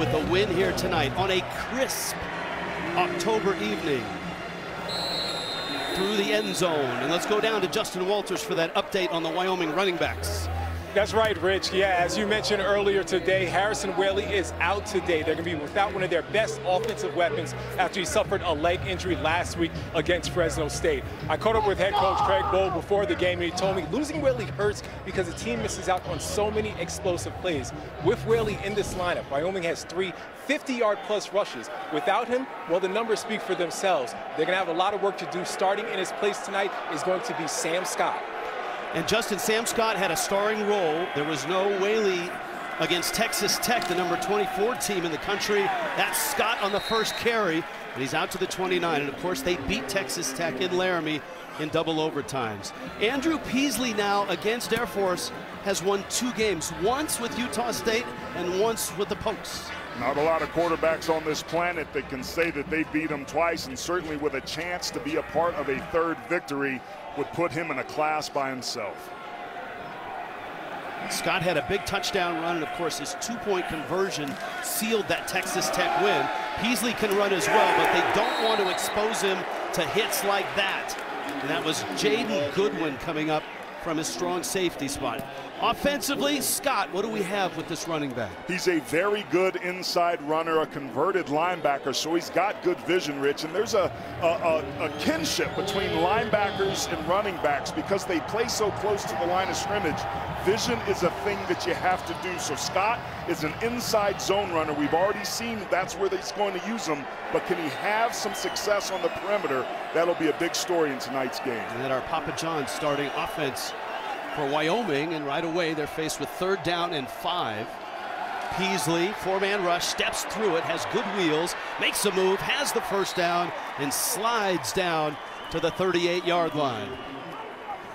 with a win here tonight on a crisp October evening through the end zone. And let's go down to Justin Walters for that update on the Wyoming running backs. That's right, Rich. Yeah, as you mentioned earlier today, Harrison Waylee is out today. They're going to be without one of their best offensive weapons after he suffered a leg injury last week against Fresno State. I caught up with head coach Craig Bohl before the game, and he told me losing Waylee hurts because the team misses out on so many explosive plays. With Waylee in this lineup, Wyoming has three 50-yard plus rushes. Without him, well, the numbers speak for themselves. They're going to have a lot of work to do. Starting in his place tonight is going to be Sam Scott. And Justin Sam Scott had a starring role. There was no Waylee against Texas Tech, the number 24 team in the country. That's Scott on the first carry, and he's out to the 29. And of course, they beat Texas Tech in Laramie in double overtimes. Andrew Peasley now against Air Force has won two games, once with Utah State and once with the Pokes. Not a lot of quarterbacks on this planet that can say that they beat them twice, and certainly with a chance to be a part of a third victory would put him in a class by himself. Scott had a big touchdown run, and of course his two-point conversion sealed that Texas Tech win. Peasley can run as well, but they don't want to expose him to hits like that. And that was Jaden Goodwin coming up from his strong safety spot. Offensively, Scott, what do we have with this running back? He's a very good inside runner, a converted linebacker, so he's got good vision, Rich. And there's a, a, a, a kinship between linebackers and running backs because they play so close to the line of scrimmage. Vision is a thing that you have to do. So Scott is an inside zone runner. We've already seen that's where he's going to use him. But can he have some success on the perimeter? That'll be a big story in tonight's game. And then our Papa John starting offense for Wyoming, and right away they're faced with third down and five. Peasley, four-man rush, steps through it, has good wheels, makes a move, has the first down, and slides down to the 38-yard line.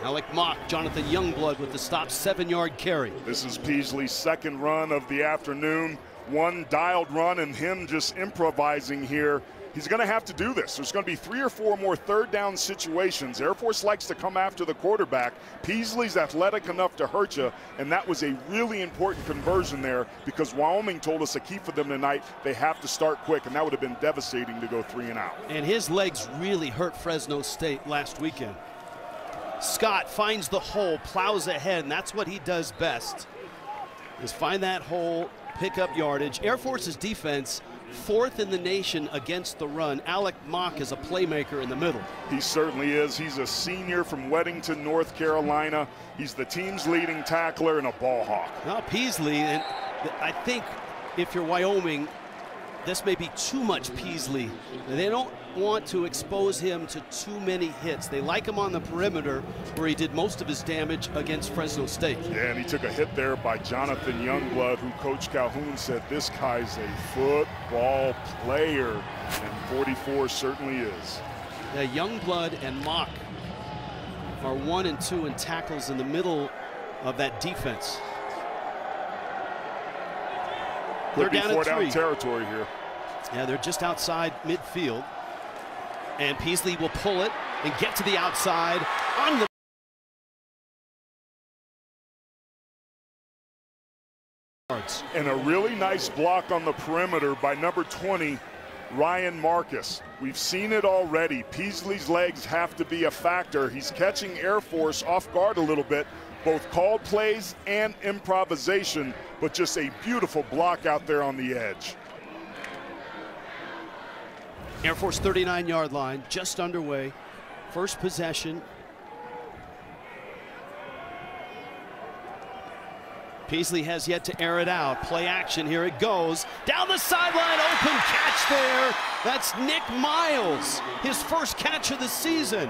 Alec Mock, Jonathan Youngblood with the stop, seven-yard carry. This is Peasley's second run of the afternoon. One dialed run and him just improvising here he's going to have to do this. There's going to be three or four more third down situations. Air Force likes to come after the quarterback. Peasley's athletic enough to hurt you, and that was a really important conversion there because Wyoming told us a key for them tonight, they have to start quick, and that would have been devastating to go three and out. And his legs really hurt Fresno State last weekend. Scott finds the hole, plows ahead, and that's what he does best, is find that hole, pick up yardage. Air Force's defense fourth in the nation against the run. Alec Mock is a playmaker in the middle. He certainly is. He's a senior from Weddington, North Carolina. He's the team's leading tackler and a ball hawk. Now Peasley, and I think if you're Wyoming, this may be too much Peasley. They don't want to expose him to too many hits. They like him on the perimeter where he did most of his damage against Fresno State. Yeah, and he took a hit there by Jonathan Youngblood, who Coach Calhoun said this guy's a football player, and 44 certainly is. Yeah, Youngblood and Mock are one and two in tackles in the middle of that defense. They're down down territory here. Yeah, they're just outside midfield. And Peasley will pull it and get to the outside on the and a really nice block on the perimeter by number 20 Ryan Marcus. We've seen it already. Peasley's legs have to be a factor. He's catching Air Force off guard a little bit, both called plays and improvisation, but just a beautiful block out there on the edge. Air Force 39 yard line, just underway. First possession. Peasley has yet to air it out. Play action, here it goes. Down the sideline, open catch there. That's Nick Miles, his first catch of the season.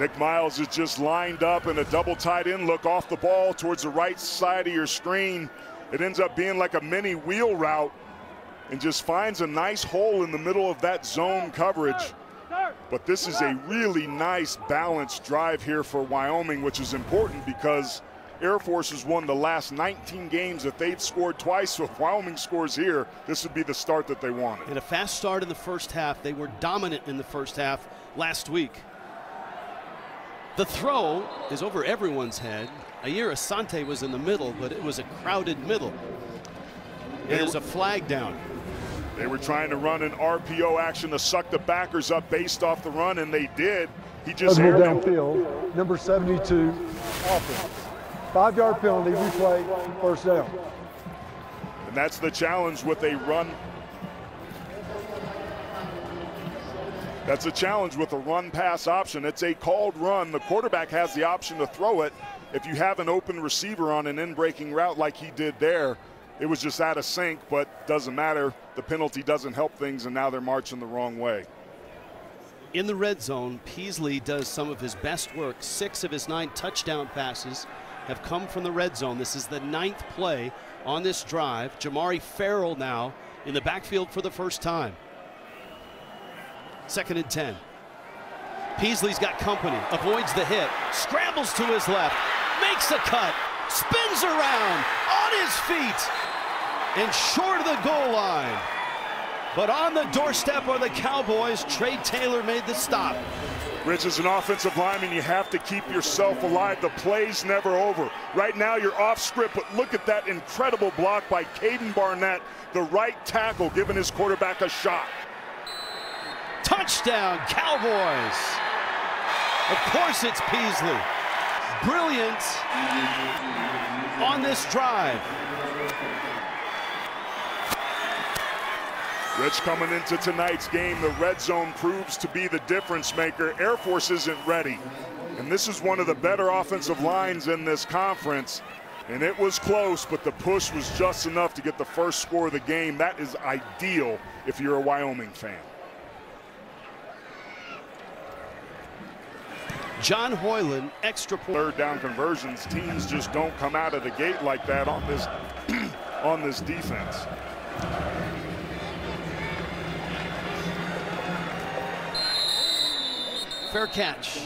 Nick Miles is just lined up in a double tight end look off the ball towards the right side of your screen. It ends up being like a mini wheel route and just finds a nice hole in the middle of that zone coverage. But this is a really nice balanced drive here for Wyoming, which is important because Air Force has won the last 19 games that they've scored twice. So if Wyoming scores here, this would be the start that they wanted. And a fast start in the first half. They were dominant in the first half last week. The throw is over everyone's head. Ayir Asante was in the middle, but it was a crowded middle. There's a flag down. They were trying to run an RPO action to suck the backers up based off the run, and they did. He just aired downfield. Number 72, offense. Five-yard penalty, replay, first down. And that's the challenge with a run. That's a challenge with a run-pass option. It's a called run. The quarterback has the option to throw it. If you have an open receiver on an in-breaking route like he did there, it was just out of sync, but doesn't matter. The penalty doesn't help things, and now they're marching the wrong way. In the red zone, Peasley does some of his best work. Six of his nine touchdown passes have come from the red zone. This is the ninth play on this drive. Jamari Ferrell now in the backfield for the first time. Second and 10. Peasley's got company, avoids the hit, scrambles to his left, makes a cut, spins around on his feet, and short of the goal line. But on the doorstep are the Cowboys. Trey Taylor made the stop. Rich, as an offensive lineman, you have to keep yourself alive. The play's never over. Right now, you're off script, but look at that incredible block by Caden Barnett, the right tackle, giving his quarterback a shot. Touchdown, Cowboys. Of course, it's Peasley. Brilliant on this drive. Rich coming into tonight's game, the red zone proves to be the difference maker. Air Force isn't ready. And this is one of the better offensive lines in this conference. And it was close, but the push was just enough to get the first score of the game. That is ideal if you're a Wyoming fan. John Hoyland, extra point. Third down conversions, teams just don't come out of the gate like that on this on this defense. Fair catch.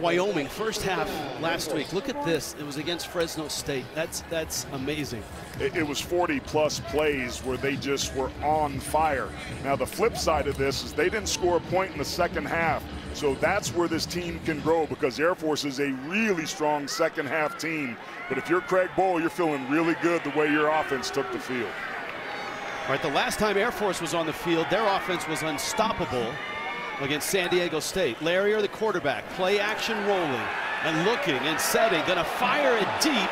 Wyoming, first half last week. Look at this. It was against Fresno State. That's that's amazing. It, it, was 40 plus plays where they just were on fire. Now the flip side of this is they didn't score a point in the second half. So that's where this team can grow because Air Force is a really strong second half team. But if you're Craig Bohl, you're feeling really good the way your offense took the field. All right, the last time Air Force was on the field, their offense was unstoppable against San Diego State. Larrier, the quarterback, play action rolling and looking and setting, gonna fire it deep.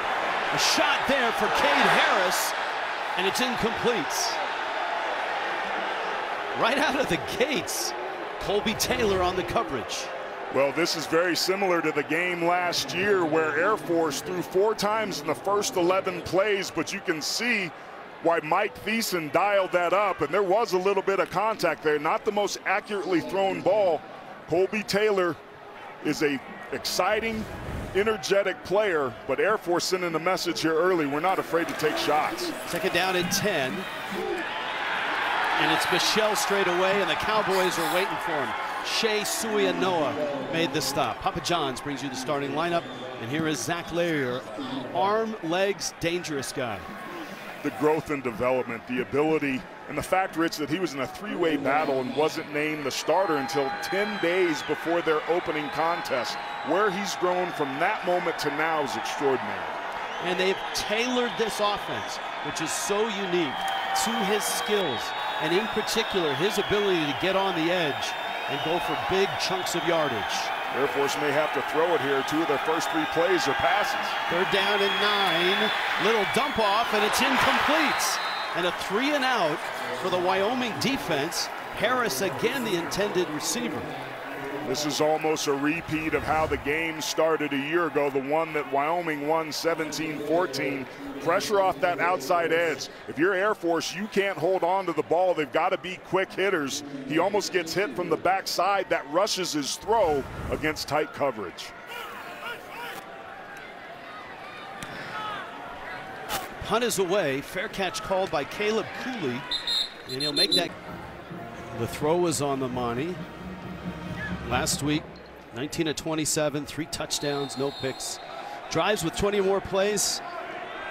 A shot there for Cade Harris, and it's incomplete. Right out of the gates, Colby Taylor on the coverage. Well, this is very similar to the game last year where Air Force threw four times in the first 11 plays, but you can see why Mike Thiessen dialed that up, and there was a little bit of contact there. Not the most accurately thrown ball. Colby Taylor is a exciting, energetic player, but Air Force sending a message here early. We're not afraid to take shots. Second down and 10. And it's Michel straight away, and the Cowboys are waiting for him. Shae Suiaunoa made the stop. Papa John's brings you the starting lineup, and here is Zac Larrier, arm, legs, dangerous guy the growth and development, the ability, and the fact, Rich, that he was in a three-way battle and wasn't named the starter until 10 days before their opening contest. Where he's grown from that moment to now is extraordinary. And they've tailored this offense, which is so unique, to his skills, and in particular, his ability to get on the edge and go for big chunks of yardage. Air Force may have to throw it here. Two of their first three plays are passes. Third down and nine. Little dump off, and it's incomplete. And a three and out for the Wyoming defense. Harris again the intended receiver. This is almost a repeat of how the game started a year ago, the one that Wyoming won 17-14. Pressure off that outside edge. If you're Air Force, you can't hold on to the ball. They've got to be quick hitters. He almost gets hit from the backside. That rushes his throw against tight coverage. Punt is away. Fair catch called by Caleb Cooley. And he'll make that. The throw was on the money. Last week, 19 of 27, three touchdowns, no picks. Drives with 20 more plays,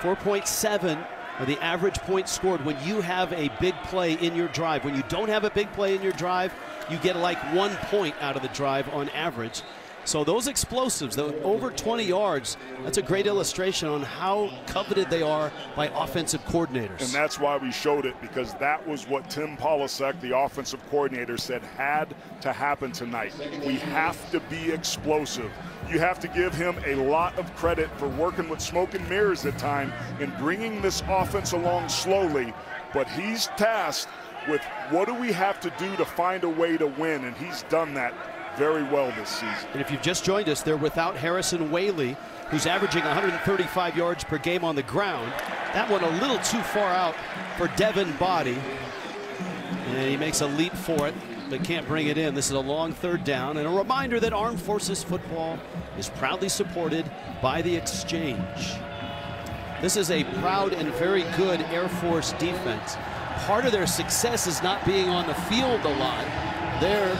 4.7 are the average points scored when you have a big play in your drive. When you don't have a big play in your drive, you get like one point out of the drive on average. So those explosives, the over 20 yards, that's a great illustration on how coveted they are by offensive coordinators. And that's why we showed it because that was what Tim Polasek, the offensive coordinator, said had to happen tonight. We have to be explosive. You have to give him a lot of credit for working with smoke and mirrors at time in bringing this offense along slowly. But he's tasked with what do we have to do to find a way to win, and he's done that very well this season. And if you've just joined us, they're without Harrison Waylee, who's averaging 135 yards per game on the ground. That one a little too far out for Devin Boddie. And he makes a leap for it, but can't bring it in. This is a long third down. And a reminder that Armed Forces football is proudly supported by the Exchange. This is a proud and very good Air Force defense. Part of their success is not being on the field a lot. They're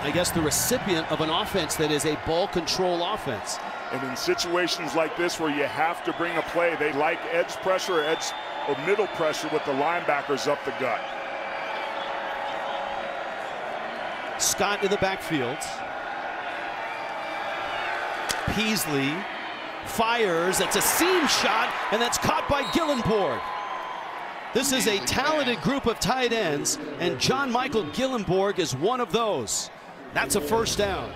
I guess, the recipient of an offense that is a ball control offense. And in situations like this where you have to bring a play, they like edge pressure or edge or middle pressure with the linebackers up the gut. Scott in the backfield. Peasley fires. That's a seam shot, and that's caught by Gyllenborg. This is a talented group of tight ends, and John Michael Gyllenborg is one of those. That's a first down.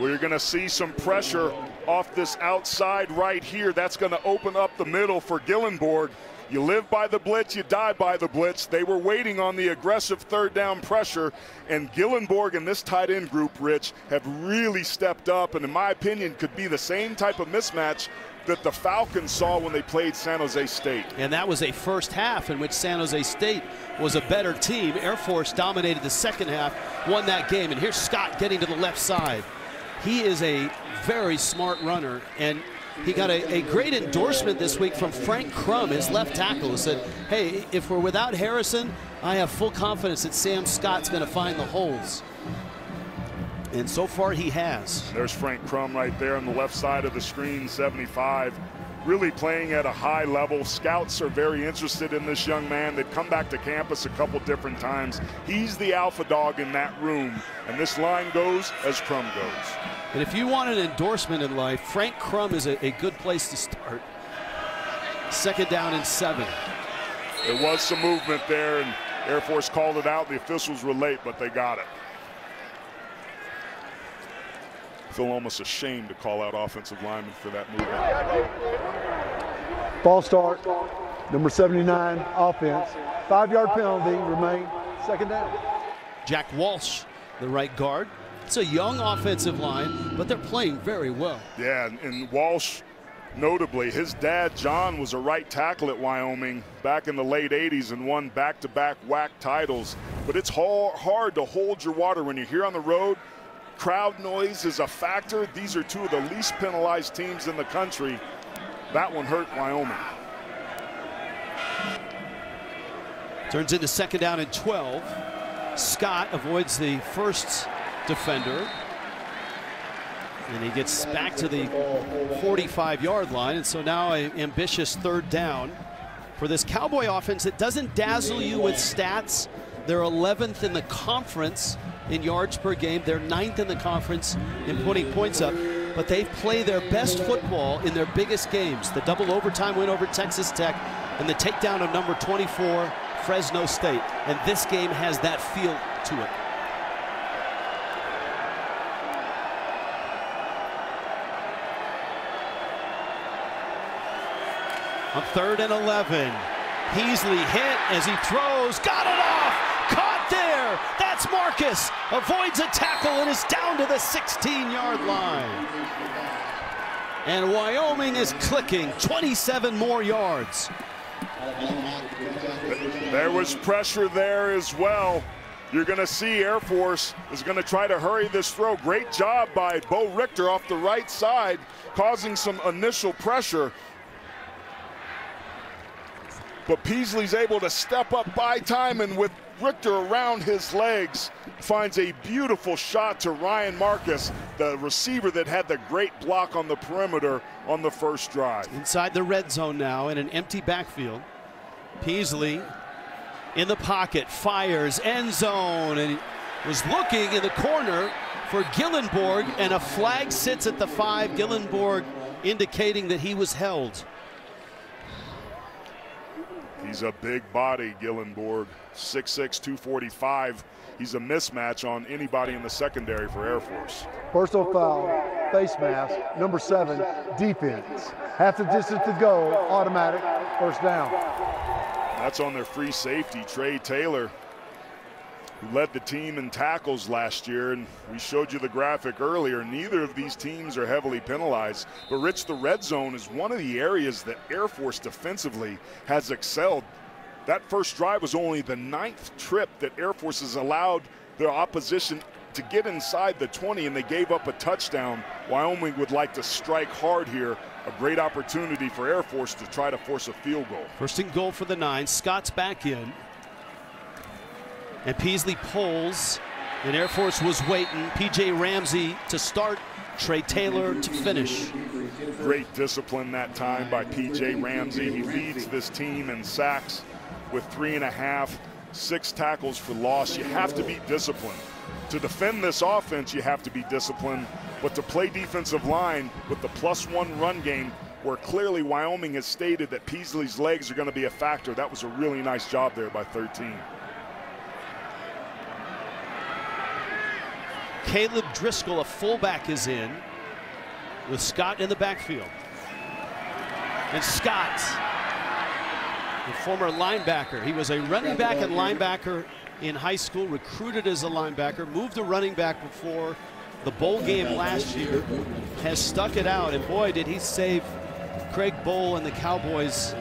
We're going to see some pressure off this outside right here. That's going to open up the middle for Gyllenborg. You live by the blitz, you die by the blitz. They were waiting on the aggressive third down pressure, and Gyllenborg and this tight end group, Rich, have really stepped up, and in my opinion, could be the same type of mismatch that the Falcons saw when they played San Jose State. And that was a first half in which San Jose State was a better team. Air Force dominated the second half, won that game. And here's Scott getting to the left side. He is a very smart runner, and he got a, a, great endorsement this week from Frank Crum, his left tackle, who said, hey, if we're without Harrison, I have full confidence that Sam Scott's going to find the holes. And so far he has. There's Frank Crum right there on the left side of the screen, 75. Really playing at a high level. Scouts are very interested in this young man. They've come back to campus a couple different times. He's the alpha dog in that room. And this line goes as Crum goes. And if you want an endorsement in life, Frank Crum is a, a good place to start. Second down and seven. There was some movement there, and Air Force called it out. The officials were late, but they got it. Feel almost ashamed to call out offensive linemen for that movement. Ball start, number 79, offense. Five-yard penalty, remain second down. Jack Walsh, the right guard. It's a young offensive line, but they're playing very well. Yeah, and Walsh, notably, his dad, John, was a right tackle at Wyoming back in the late 80s and won back-to-back -back WAC titles. But it's hard to hold your water when you're here on the road Crowd noise is a factor. These are two of the least penalized teams in the country. That one hurt Wyoming. Turns into second down and 12. Scott avoids the first defender. And he gets back to the 45-yard line. And so now an ambitious third down for this Cowboy offense that doesn't dazzle you with stats. They're 11th in the conference in yards per game. They're ninth in the conference in putting points up. But they play their best football in their biggest games. The double overtime win over Texas Tech and the takedown of number 24, Fresno State. And this game has that feel to it. On third and 11, Peasley hit as he throws, got it off, that's Marcus. Avoids a tackle and is down to the 16-yard line. And Wyoming is clicking 27 more yards. There was pressure there as well. You're going to see Air Force is going to try to hurry this throw. Great job by Bo Richter off the right side, causing some initial pressure. But Peasley's able to step up by time and with Richter around his legs finds a beautiful shot to Ryan Marcus, the receiver that had the great block on the perimeter on the first drive. Inside the red zone now in an empty backfield. Peasley in the pocket, fires, end zone, and was looking in the corner for Gyllenborg, and a flag sits at the five. Gyllenborg indicating that he was held. He's a big body, Gyllenborg, 6'6", 245. He's a mismatch on anybody in the secondary for Air Force. Personal foul, face mask, number seven, defense. Half the distance to go, automatic, first down. That's on their free safety, Trey Taylor, who led the team in tackles last year. And we showed you the graphic earlier. Neither of these teams are heavily penalized. But, Rich, the red zone is one of the areas that Air Force defensively has excelled. That first drive was only the ninth trip that Air Force has allowed their opposition to get inside the 20, and they gave up a touchdown. Wyoming would like to strike hard here. A great opportunity for Air Force to try to force a field goal. First and goal for the nine. Scott's back in. And Peasley pulls. And Air Force was waiting. P.J. Ramsey to start. Trey Taylor to finish. Great discipline that time by P.J. Ramsey. He leads this team in sacks with three and a half, six tackles for loss. You have to be disciplined. To defend this offense, you have to be disciplined. But to play defensive line with the plus one run game, where clearly Wyoming has stated that Peasley's legs are going to be a factor, that was a really nice job there by 13. Caleb Driscoll, a fullback, is in with Scott in the backfield. And Scott, the former linebacker, he was a running back and linebacker in high school, recruited as a linebacker, moved to running back before the bowl game last year, has stuck it out, and boy, did he save Craig Bohl and the Cowboys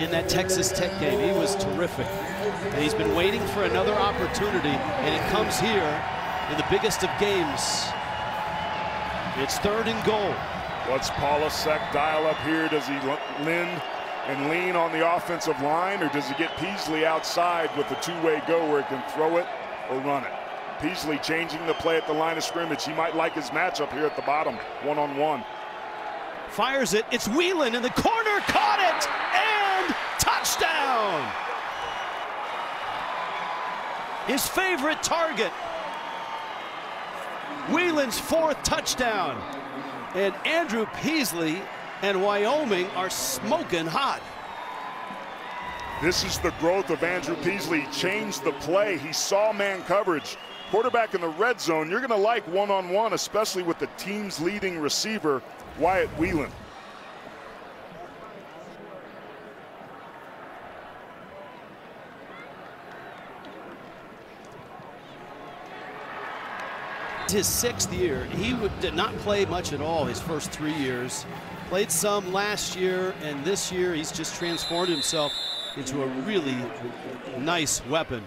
in that Texas Tech game. He was terrific. And he's been waiting for another opportunity, and it comes here in the biggest of games. It's third and goal. What's Polasek dial up here? Does he lend and lean on the offensive line, or does he get Peasley outside with a two-way go where he can throw it or run it? Peasley changing the play at the line of scrimmage. He might like his matchup here at the bottom, one-on-one. -on -one. Fires it. It's Wieland in the corner. Caught it. And touchdown. His favorite target. Wieland's fourth touchdown. And Andrew Peasley and Wyoming are smoking hot. This is the growth of Andrew Peasley. He changed the play. He saw man coverage. Quarterback in the red zone, you're going to like one-on-one, -on -one, especially with the team's leading receiver, Wyatt Wieland. His sixth year, he would, did not play much at all his first three years. Played some last year, and this year he's just transformed himself into a really nice weapon.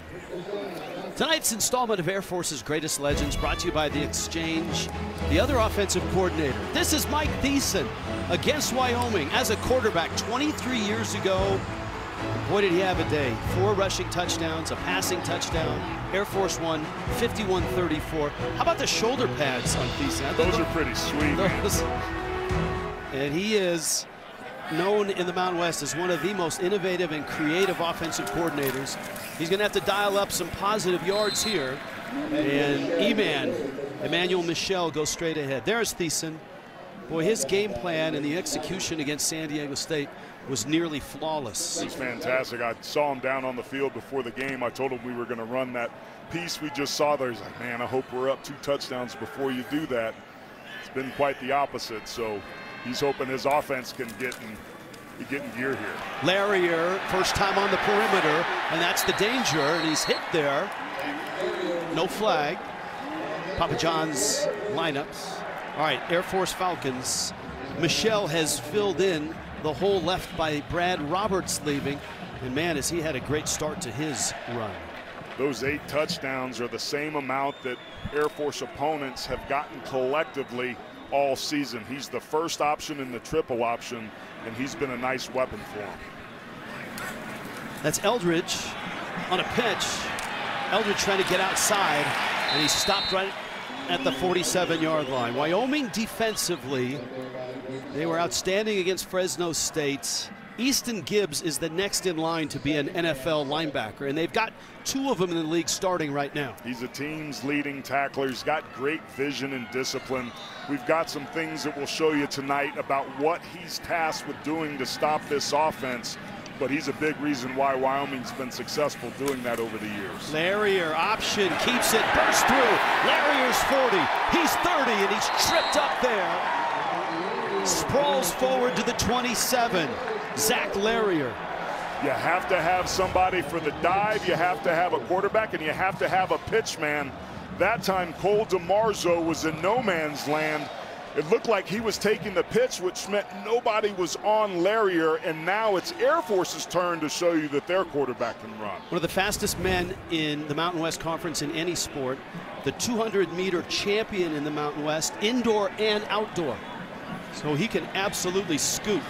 Tonight's installment of Air Force's Greatest Legends brought to you by The Exchange, the other offensive coordinator. This is Mike Thiessen against Wyoming as a quarterback 23 years ago. Boy, did he have a day. Four rushing touchdowns, a passing touchdown. Air Force won, 51-34. How about the shoulder pads on Thiessen? Those are pretty sweet. Those, and he is known in the Mountain West as one of the most innovative and creative offensive coordinators. He's going to have to dial up some positive yards here. And E-Man, Emmanuel Michel, goes straight ahead. There's Thiessen. Boy, his game plan and the execution against San Diego State was nearly flawless. He's fantastic. I saw him down on the field before the game. I told him we were going to run that piece we just saw there. He's like, man, I hope we're up two touchdowns before you do that. It's been quite the opposite. So he's hoping his offense can get in, get in gear here. Larrier, first time on the perimeter, and that's the danger, and he's hit there. No flag. Papa John's lineups. All right, Air Force Falcons. Michel has filled in the hole left by Brad Roberts leaving. And man, has he had a great start to his run. Those eight touchdowns are the same amount that Air Force opponents have gotten collectively all season. He's the first option in the triple option, and he's been a nice weapon for him. That's Eldridge on a pitch. Eldridge trying to get outside, and he stopped right at the 47-yard line. Wyoming defensively, they were outstanding against Fresno State. Easton Gibbs is the next in line to be an NFL linebacker, and they've got two of them in the league starting right now. He's a team's leading tackler. He's got great vision and discipline. We've got some things that we'll show you tonight about what he's tasked with doing to stop this offense but he's a big reason why Wyoming's been successful doing that over the years. Larrier option keeps it, burst through. Larrier's 40, he's 30, and he's tripped up there. Sprawls forward to the 27. Zac Larrier. You have to have somebody for the dive, you have to have a quarterback, and you have to have a pitch man. That time, Cole DeMarzo was in no man's land it looked like he was taking the pitch, which meant nobody was on Larrier, and now it's Air Force's turn to show you that their quarterback can run. One of the fastest men in the Mountain West Conference in any sport, the 200-meter champion in the Mountain West, indoor and outdoor. So he can absolutely scoot.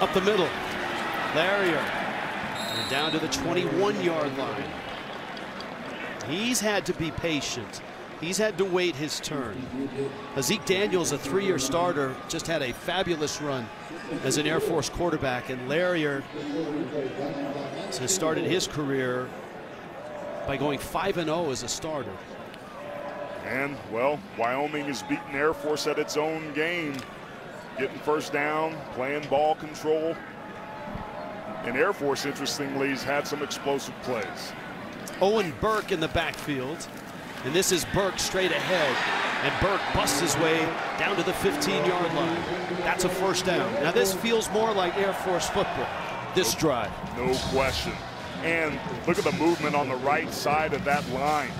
Up the middle, Larrier, and down to the 21-yard line. He's had to be patient. He's had to wait his turn. Haaziq Daniels, a three-year starter, just had a fabulous run as an Air Force quarterback, and Larrier has started his career by going 5-0 as a starter. And, well, Wyoming has beaten Air Force at its own game, getting first down, playing ball control. And Air Force, interestingly, has had some explosive plays. Owen Burke in the backfield. And this is Burke straight ahead. And Burke busts his way down to the 15-yard line. That's a first down. Now this feels more like Air Force football, this drive. No question. And look at the movement on the right side of that line.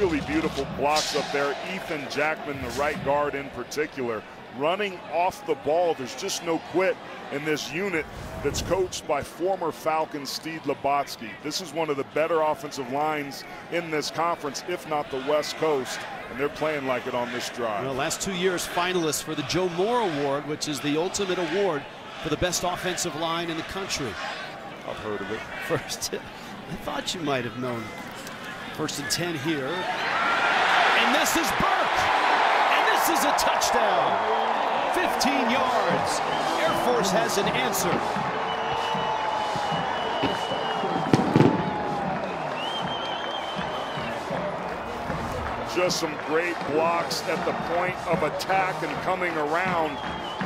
Really beautiful blocks up there. Ethan Jackman, the right guard in particular, running off the ball. There's just no quit in this unit that's coached by former Falcon Steed Lobotzke. This is one of the better offensive lines in this conference, if not the West Coast, and they're playing like it on this drive. Well, last two years finalists for the Joe Moore Award, which is the ultimate award for the best offensive line in the country. I've heard of it. First, I thought you might have known. First and 10 here. And this is Burke. And this is a touchdown. 15 yards. Air Force has an answer. Just some great blocks at the point of attack and coming around,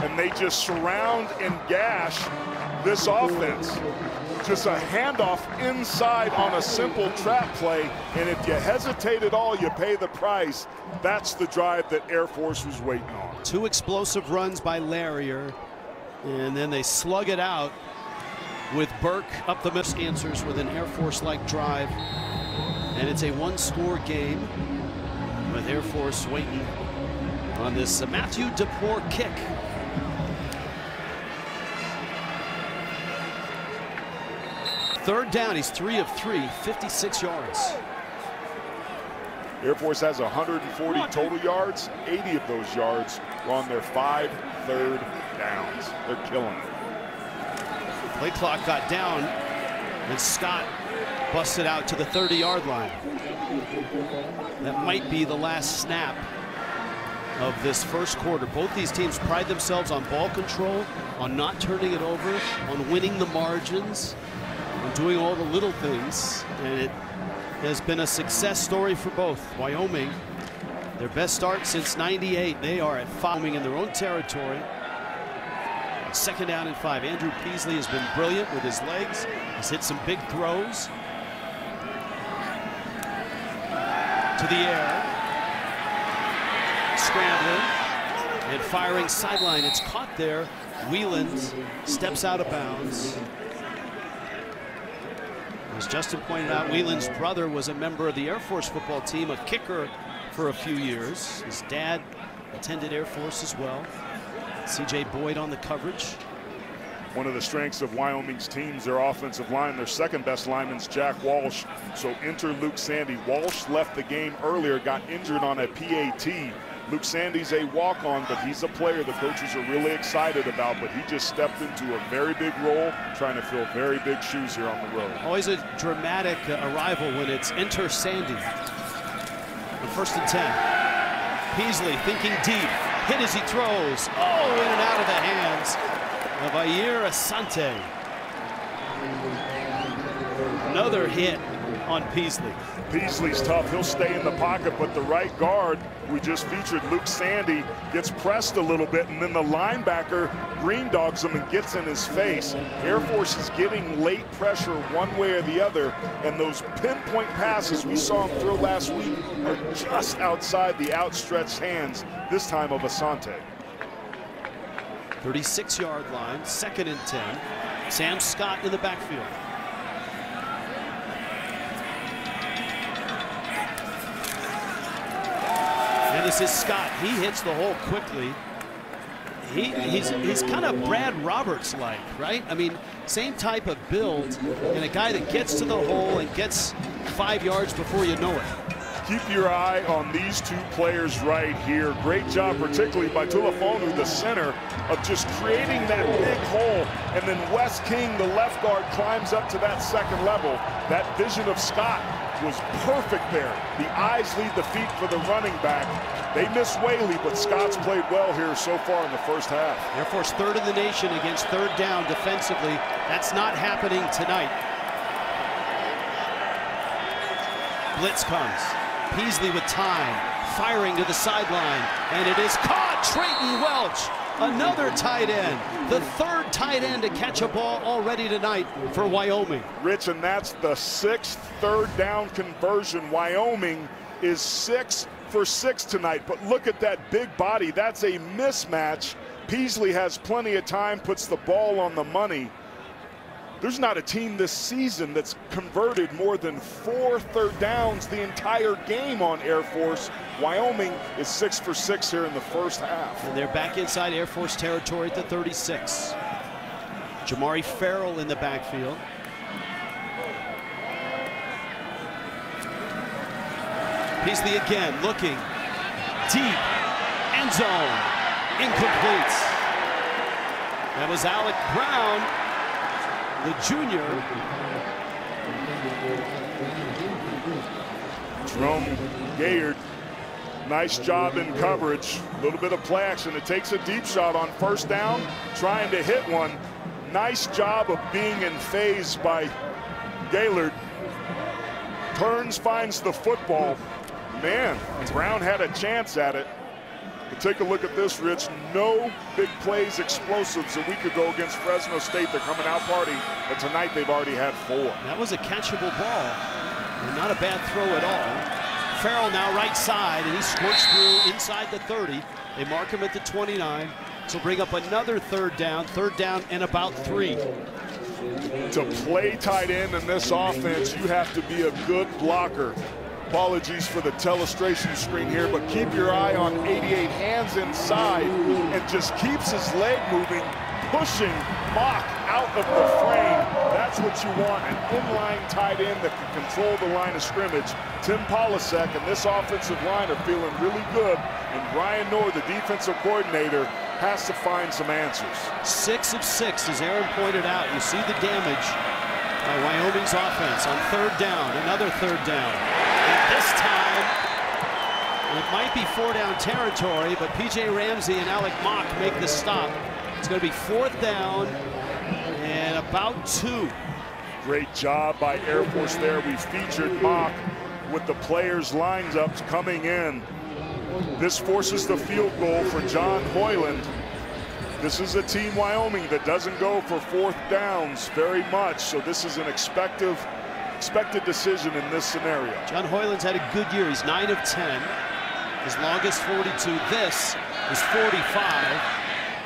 and they just surround and gash this offense. Just a handoff inside on a simple trap play, and if you hesitate at all, you pay the price. That's the drive that Air Force was waiting on. Two explosive runs by Larrier, and then they slug it out with Burke up the middle answers with an Air Force-like drive. And it's a one-score game with Air Force waiting on this Matthew Dapore kick. Third down, he's three of three, 56 yards. Air Force has 140 total yards. 80 of those yards were on their five third downs. They're killing it. Play clock got down, and Scott busted out to the 30-yard line. That might be the last snap of this first quarter. Both these teams pride themselves on ball control, on not turning it over, on winning the margins, on doing all the little things. And it has been a success story for both. Wyoming, their best start since 98. They are at Wyoming in their own territory. Second down and five. Andrew Peasley has been brilliant with his legs. He's hit some big throws. To the air. Scrambling. And firing sideline. It's caught there. Wieland steps out of bounds. As Justin pointed out, Wieland's brother was a member of the Air Force football team, a kicker for a few years. His dad attended Air Force as well. C.J. Boyd on the coverage. One of the strengths of Wyoming's teams, their offensive line, their second best lineman's Jack Walsh. So enter Luke Sandy. Walsh left the game earlier, got injured on a PAT. Luke Sandy's a walk-on, but he's a player the coaches are really excited about, but he just stepped into a very big role, trying to fill very big shoes here on the road. Always a dramatic uh, arrival when it's enter Sandy. The first and 10. Peasley thinking deep. Hit as he throws. Oh, in and out of the hands of Ayir Asante. Another hit on Peasley. Peasley's tough. He'll stay in the pocket, but the right guard, we just featured Luke Sandy, gets pressed a little bit, and then the linebacker green dogs him and gets in his face. Air Force is getting late pressure one way or the other, and those pinpoint passes we saw him throw last week are just outside the outstretched hands, this time of Asante. 36-yard line, second and 10. Sam Scott in the backfield. This is Scott. He hits the hole quickly. He, he's he's kind of Brad Roberts like, right? I mean, same type of build, and a guy that gets to the hole and gets five yards before you know it. Keep your eye on these two players right here. Great job, particularly by Tulafono, the center, of just creating that big hole. And then Wes King, the left guard, climbs up to that second level. That vision of Scott was perfect there. The eyes lead the feet for the running back. They miss Waylee, but Scott's played well here so far in the first half. Air Force third in the nation against third down defensively. That's not happening tonight. Blitz comes. Peasley with time, firing to the sideline, and it is caught. Treyton Welch, another tight end. The third tight end to catch a ball already tonight for Wyoming. Rich, and that's the sixth third down conversion. Wyoming is six for six tonight, but look at that big body. That's a mismatch. Peasley has plenty of time, puts the ball on the money. There's not a team this season that's converted more than four third downs the entire game on Air Force. Wyoming is six for six here in the first half. And they're back inside Air Force territory at the 36. Jamari Ferrell in the backfield. Peasley again looking deep. End zone. Incomplete. That was Alec Brown, the junior. Jerome Gayard, nice job in coverage. A little bit of play action. It takes a deep shot on first down, trying to hit one. Nice job of being in phase by Gaylord. Turns, finds the football. Man, Brown had a chance at it. But take a look at this, Rich. No big plays, explosives a week ago against Fresno State. They're coming out party, but tonight they've already had four. That was a catchable ball. And not a bad throw at all. Ferrell now right side, and he squirts through inside the 30. They mark him at the 29. So bring up another third down, third down and about three. To play tight end in this offense, you have to be a good blocker. Apologies for the telestration screen here, but keep your eye on 88 hands inside and just keeps his leg moving, pushing Mock out of the frame. That's what you want, an inline tight end that can control the line of scrimmage. Tim Polasek and this offensive line are feeling really good, and Brian Knorr, the defensive coordinator, has to find some answers. Six of six, as Aaron pointed out. You see the damage by Wyoming's offense on third down, another third down. And this time, it might be four down territory, but P.J. Ramsey and Alec Mock make the stop. It's going to be fourth down and about two. Great job by Air Force there. We featured Mock with the players lines up coming in. This forces the field goal for John Hoyland. This is a team, Wyoming, that doesn't go for fourth downs very much, so this is an expected, expected decision in this scenario. John Hoyland's had a good year. He's 9 of 10. His longest 42. This is 45.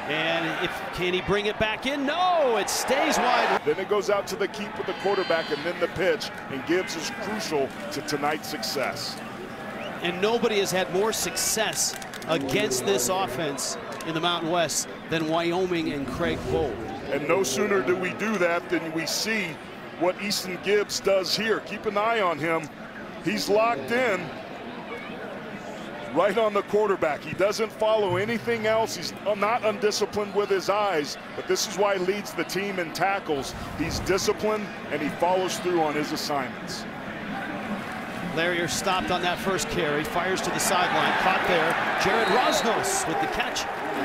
And if can he bring it back in? No, it stays wide. Then it goes out to the keep with the quarterback and then the pitch, and Gibbs is crucial to tonight's success. And nobody has had more success against this offense in the Mountain West than Wyoming and Craig Bohl. And no sooner do we do that than we see what Easton Gibbs does here. Keep an eye on him. He's locked in right on the quarterback. He doesn't follow anything else. He's not undisciplined with his eyes, but this is why he leads the team in tackles. He's disciplined and he follows through on his assignments. Larrier stopped on that first carry, fires to the sideline, caught there. Jared Roznos with the catch.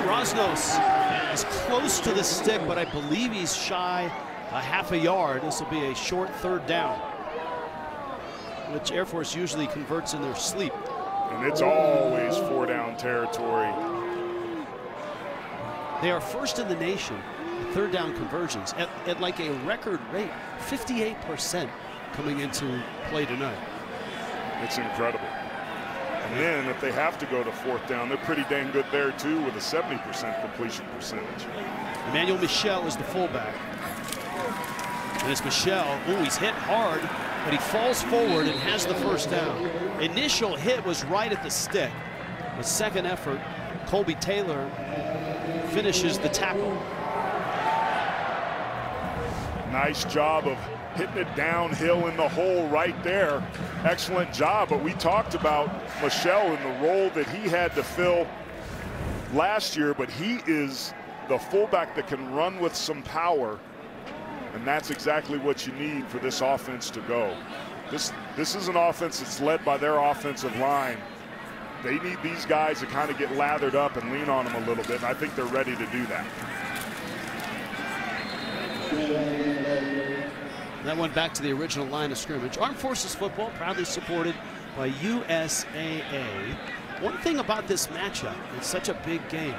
Roznos is close to the stick, but I believe he's shy a half a yard. This will be a short third down, which Air Force usually converts in their sleep. And it's always four down territory. They are first in the nation third down conversions at, at like a record rate, 58% coming into play tonight. It's incredible. And then if they have to go to fourth down, they're pretty dang good there too with a 70% completion percentage. Emmanuel Michel is the fullback. And it's Michel. Oh, he's hit hard, but he falls forward and has the first down. Initial hit was right at the stick. The second effort, Colby Taylor finishes the tackle. Nice job of hitting it downhill in the hole right there. Excellent job. But we talked about Michel and the role that he had to fill last year, but he is the fullback that can run with some power. And that's exactly what you need for this offense to go. This, this is an offense that's led by their offensive line. They need these guys to kind of get lathered up and lean on them a little bit, and I think they're ready to do that. That went back to the original line of scrimmage. Armed Forces football proudly supported by USAA. One thing about this matchup, it's such a big game.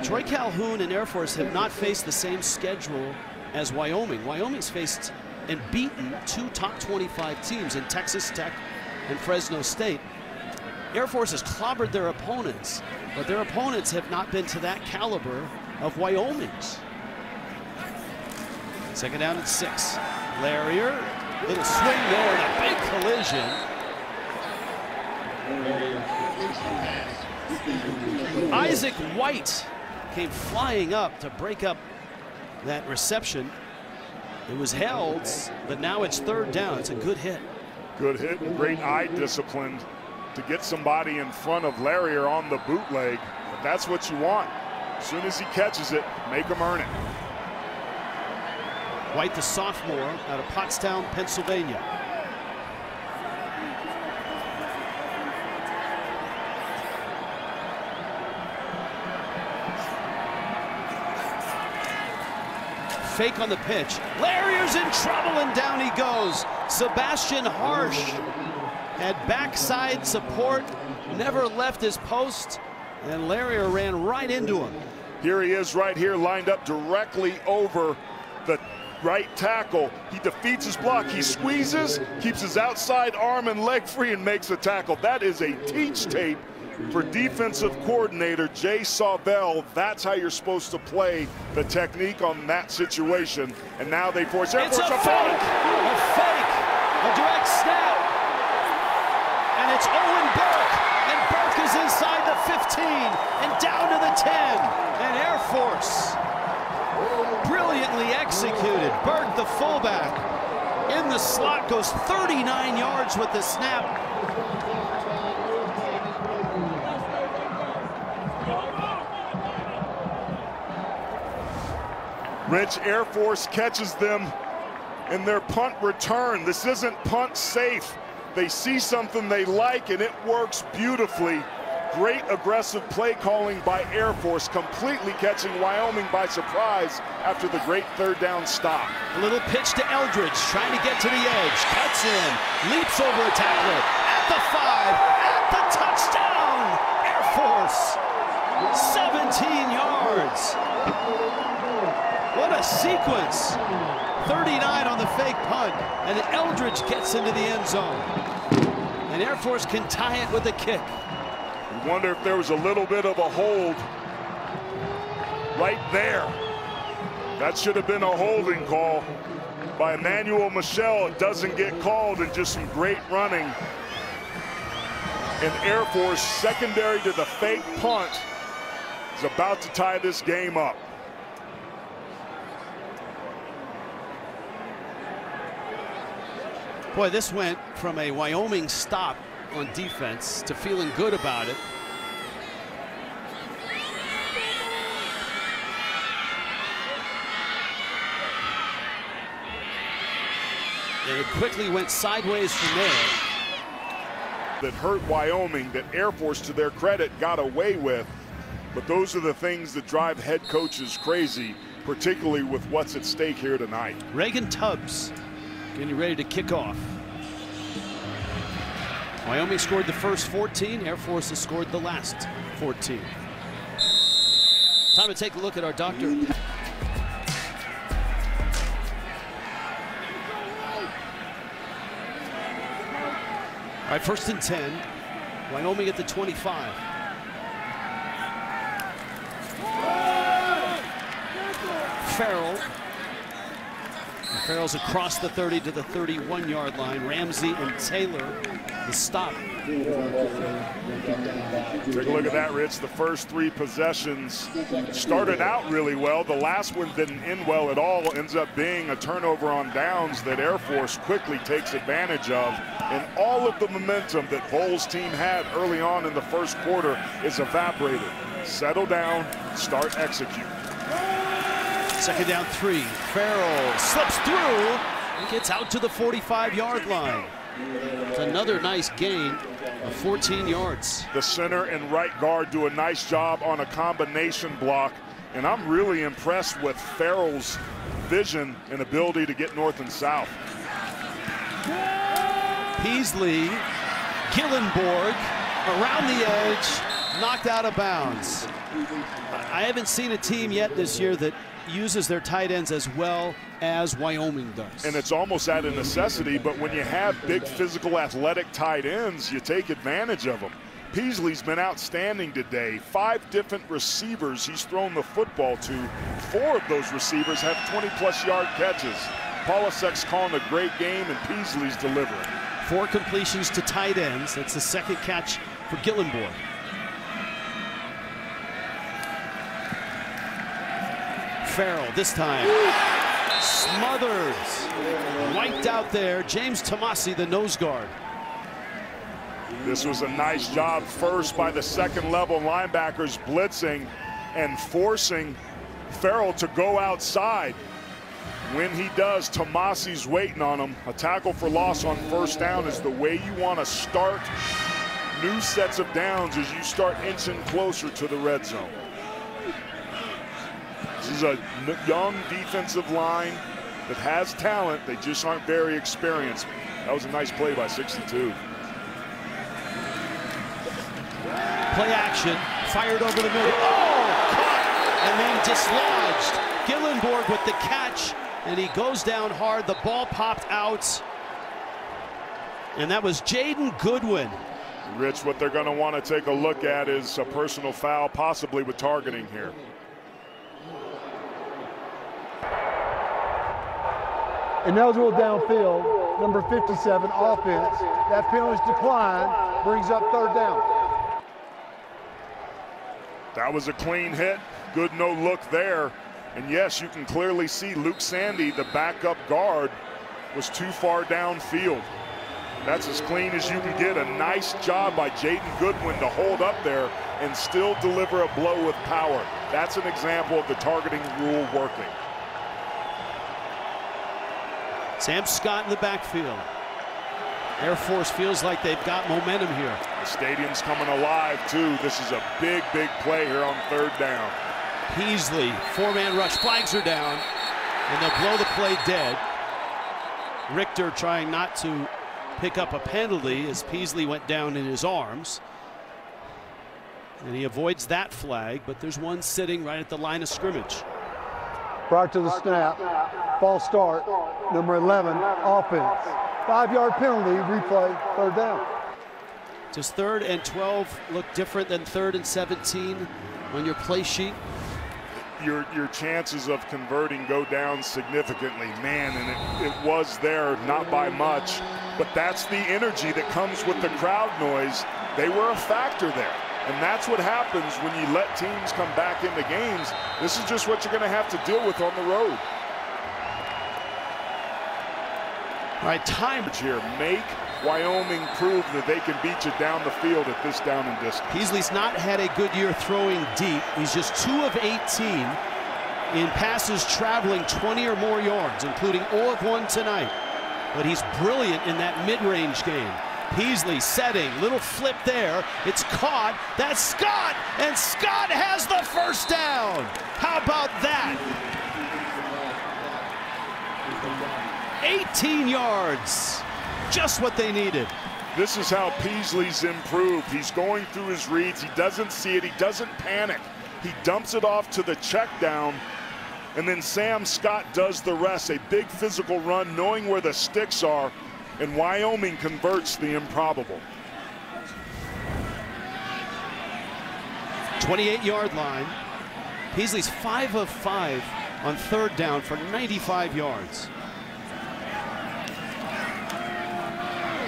Troy Calhoun and Air Force have not faced the same schedule as Wyoming. Wyoming's faced and beaten two top 25 teams in Texas Tech and Fresno State. Air Force has clobbered their opponents, but their opponents have not been to that caliber of Wyoming's. Second down at six. Larrier, little swing there and a big collision. Isaac White came flying up to break up that reception. It was held, but now it's third down. It's a good hit. Good hit, great eye discipline to get somebody in front of Larrier on the bootleg. But that's what you want. As soon as he catches it, make him earn it. White, the sophomore out of Pottstown, Pennsylvania. Fake on the pitch. Larrier's in trouble and down he goes. Sebastian Harsh had backside support, never left his post, and Larrier ran right into him. Here he is right here lined up directly over the right tackle. He defeats his block. He squeezes, keeps his outside arm and leg free, and makes a tackle. That is a teach tape for defensive coordinator Jay Sawvel. That's how you're supposed to play the technique on that situation. And now they force Air It's Force a fake, a fake, a direct snap. And it's Owen Burke. And Burke is inside the 15 and down to the 10. And Air Force brilliantly executed. Burke, the fullback, in the slot, goes 39 yards with the snap. Rich Air Force catches them in their punt return. This isn't punt safe. They see something they like and it works beautifully. Great aggressive play calling by Air Force, completely catching Wyoming by surprise after the great third down stop. A little pitch to Eldridge, trying to get to the edge, cuts in, leaps over a tackler, at the five, at the touchdown! Air Force, 17 yards. What a sequence. 39 on the fake punt, and Eldridge gets into the end zone. And Air Force can tie it with a kick. You wonder if there was a little bit of a hold right there. That should have been a holding call by Emmanuel Michel. It doesn't get called and just some great running. And Air Force, secondary to the fake punt, is about to tie this game up. Boy, this went from a Wyoming stop on defense to feeling good about it. and it quickly went sideways from there. That hurt Wyoming, that Air Force, to their credit, got away with. But those are the things that drive head coaches crazy, particularly with what's at stake here tonight. Reagan Tubbs getting ready to kick off. Wyoming scored the first 14. Air Force has scored the last 14. Time to take a look at our doctor. All right, first and 10. Wyoming at the 25. Ferrell. Ferrell's across the 30 to the 31 yard line. Ramsey and Taylor the stop. Take a look at that, Rich. The first three possessions started out really well. The last one didn't end well at all. Ends up being a turnover on downs that Air Force quickly takes advantage of. And all of the momentum that Bohl's team had early on in the first quarter is evaporated. Settle down, start execute. Second down three. Ferrell slips through and gets out to the 45 yard line. It's another nice gain of 14 yards. The center and right guard do a nice job on a combination block. And I'm really impressed with Ferrell's vision and ability to get north and south. Peasley, Gyllenborg around the edge, knocked out of bounds. I haven't seen a team yet this year that uses their tight ends as well as Wyoming does. And it's almost out of necessity, but when you have big physical athletic tight ends, you take advantage of them. Peasley's been outstanding today. Five different receivers he's thrown the football to. Four of those receivers have 20-plus yard catches. Polasek's calling a great game, and Peasley's delivering. Four completions to tight ends. That's the second catch for Gyllenborg. Ferrell this time. smothers, Wiped out there. James Tomasi, the nose guard. This was a nice job first by the second level linebackers blitzing and forcing Ferrell to go outside. When he does, Tomasi's waiting on him. A tackle for loss on first down is the way you want to start new sets of downs as you start inching closer to the red zone. This is a young defensive line that has talent. They just aren't very experienced. That was a nice play by 62. Play action, fired over the middle. Oh, caught and then dislodged. Gyllenborg with the catch, and he goes down hard. The ball popped out. And that was Jaden Goodwin. Rich, what they're going to want to take a look at is a personal foul, possibly with targeting here. Ineligible downfield, number 57, offense. That penalty's decline brings up third down. That was a clean hit. Good no look there. And yes, you can clearly see Luke Sandy, the backup guard, was too far downfield. That's as clean as you can get. A nice job by Jaden Goodwin to hold up there and still deliver a blow with power. That's an example of the targeting rule working. Sam Scott in the backfield. Air Force feels like they've got momentum here. The stadium's coming alive, too. This is a big, big play here on third down. Peasley, four-man rush, flags are down, and they'll blow the play dead. Richter trying not to pick up a penalty as Peasley went down in his arms. And he avoids that flag, but there's one sitting right at the line of scrimmage. Prior to the snap, false start, number 11, offense. Five-yard penalty, replay, third down. Does third and 12 look different than third and 17 on your play sheet? Your, your chances of converting go down significantly. Man, and it, it was there, not by much. But that's the energy that comes with the crowd noise. They were a factor there. And that's what happens when you let teams come back into games. This is just what you're going to have to deal with on the road. All right, time here. Make Wyoming prove that they can beat you down the field at this down and distance. Peasley's not had a good year throwing deep. He's just two of 18 in passes traveling 20 or more yards, including all of one tonight. but he's brilliant in that mid-range game. Peasley setting, little flip there. It's caught. That's Scott, and Scott has the first down. How about that? 18 yards, just what they needed. This is how Peasley's improved. He's going through his reads. He doesn't see it. He doesn't panic. He dumps it off to the check down. And then Sam Scott does the rest. A big physical run, knowing where the sticks are. And Wyoming converts the improbable. 28 yard line. Peasley's 5 of 5 on third down for 95 yards.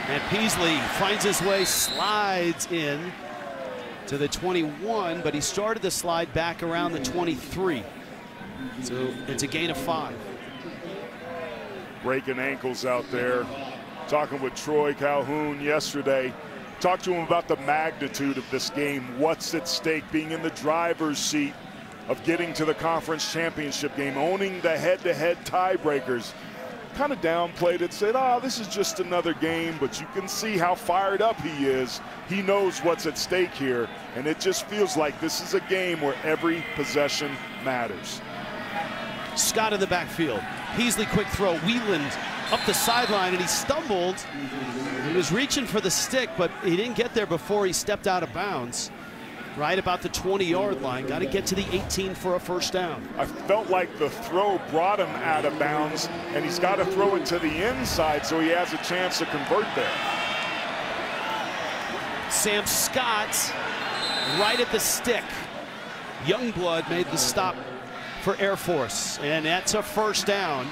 And Peasley finds his way, slides in to the 21, but he started the slide back around the 23. So it's a gain of five. Breaking ankles out there. Talking with Troy Calhoun yesterday. Talked to him about the magnitude of this game, what's at stake, being in the driver's seat of getting to the conference championship game, owning the head-to-head tiebreakers kind of downplayed it, said, oh, this is just another game, but you can see how fired up he is. He knows what's at stake here, and it just feels like this is a game where every possession matters. Scott in the backfield. Peasley quick throw. Wieland up the sideline, and he stumbled. He was reaching for the stick, but he didn't get there before he stepped out of bounds right about the 20-yard line. Got to get to the 18 for a first down. I felt like the throw brought him out of bounds, and he's got to throw it to the inside so he has a chance to convert there. Sam Scott right at the stick. Youngblood made the stop for Air Force, and that's a first down.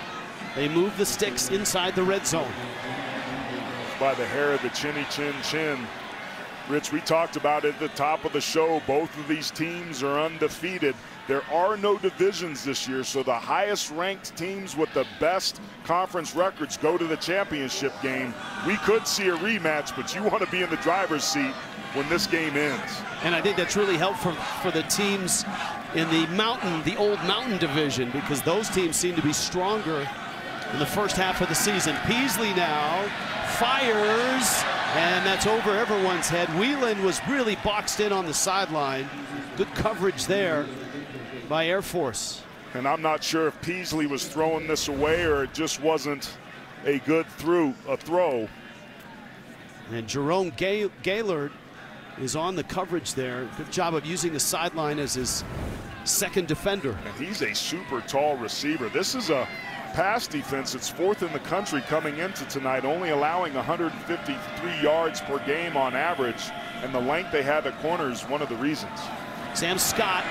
They move the sticks inside the red zone. By the hair of the chinny chin chin. Rich, we talked about it at the top of the show. Both of these teams are undefeated. There are no divisions this year, so the highest ranked teams with the best conference records go to the championship game. We could see a rematch, but you want to be in the driver's seat when this game ends. And I think that's really helpful for the teams in the mountain, the old mountain division, because those teams seem to be stronger in the first half of the season. Peasley now fires and that's over everyone's head. Wieland was really boxed in on the sideline. Good coverage there by Air Force. And I'm not sure if Peasley was throwing this away or it just wasn't a good through a throw. And Jerome Gaylord is on the coverage there. Good job of using the sideline as his second defender. And he's a super tall receiver. This is a pass defense. It's fourth in the country coming into tonight, only allowing 153 yards per game on average. And the length they have at corner is one of the reasons. Sam Scott.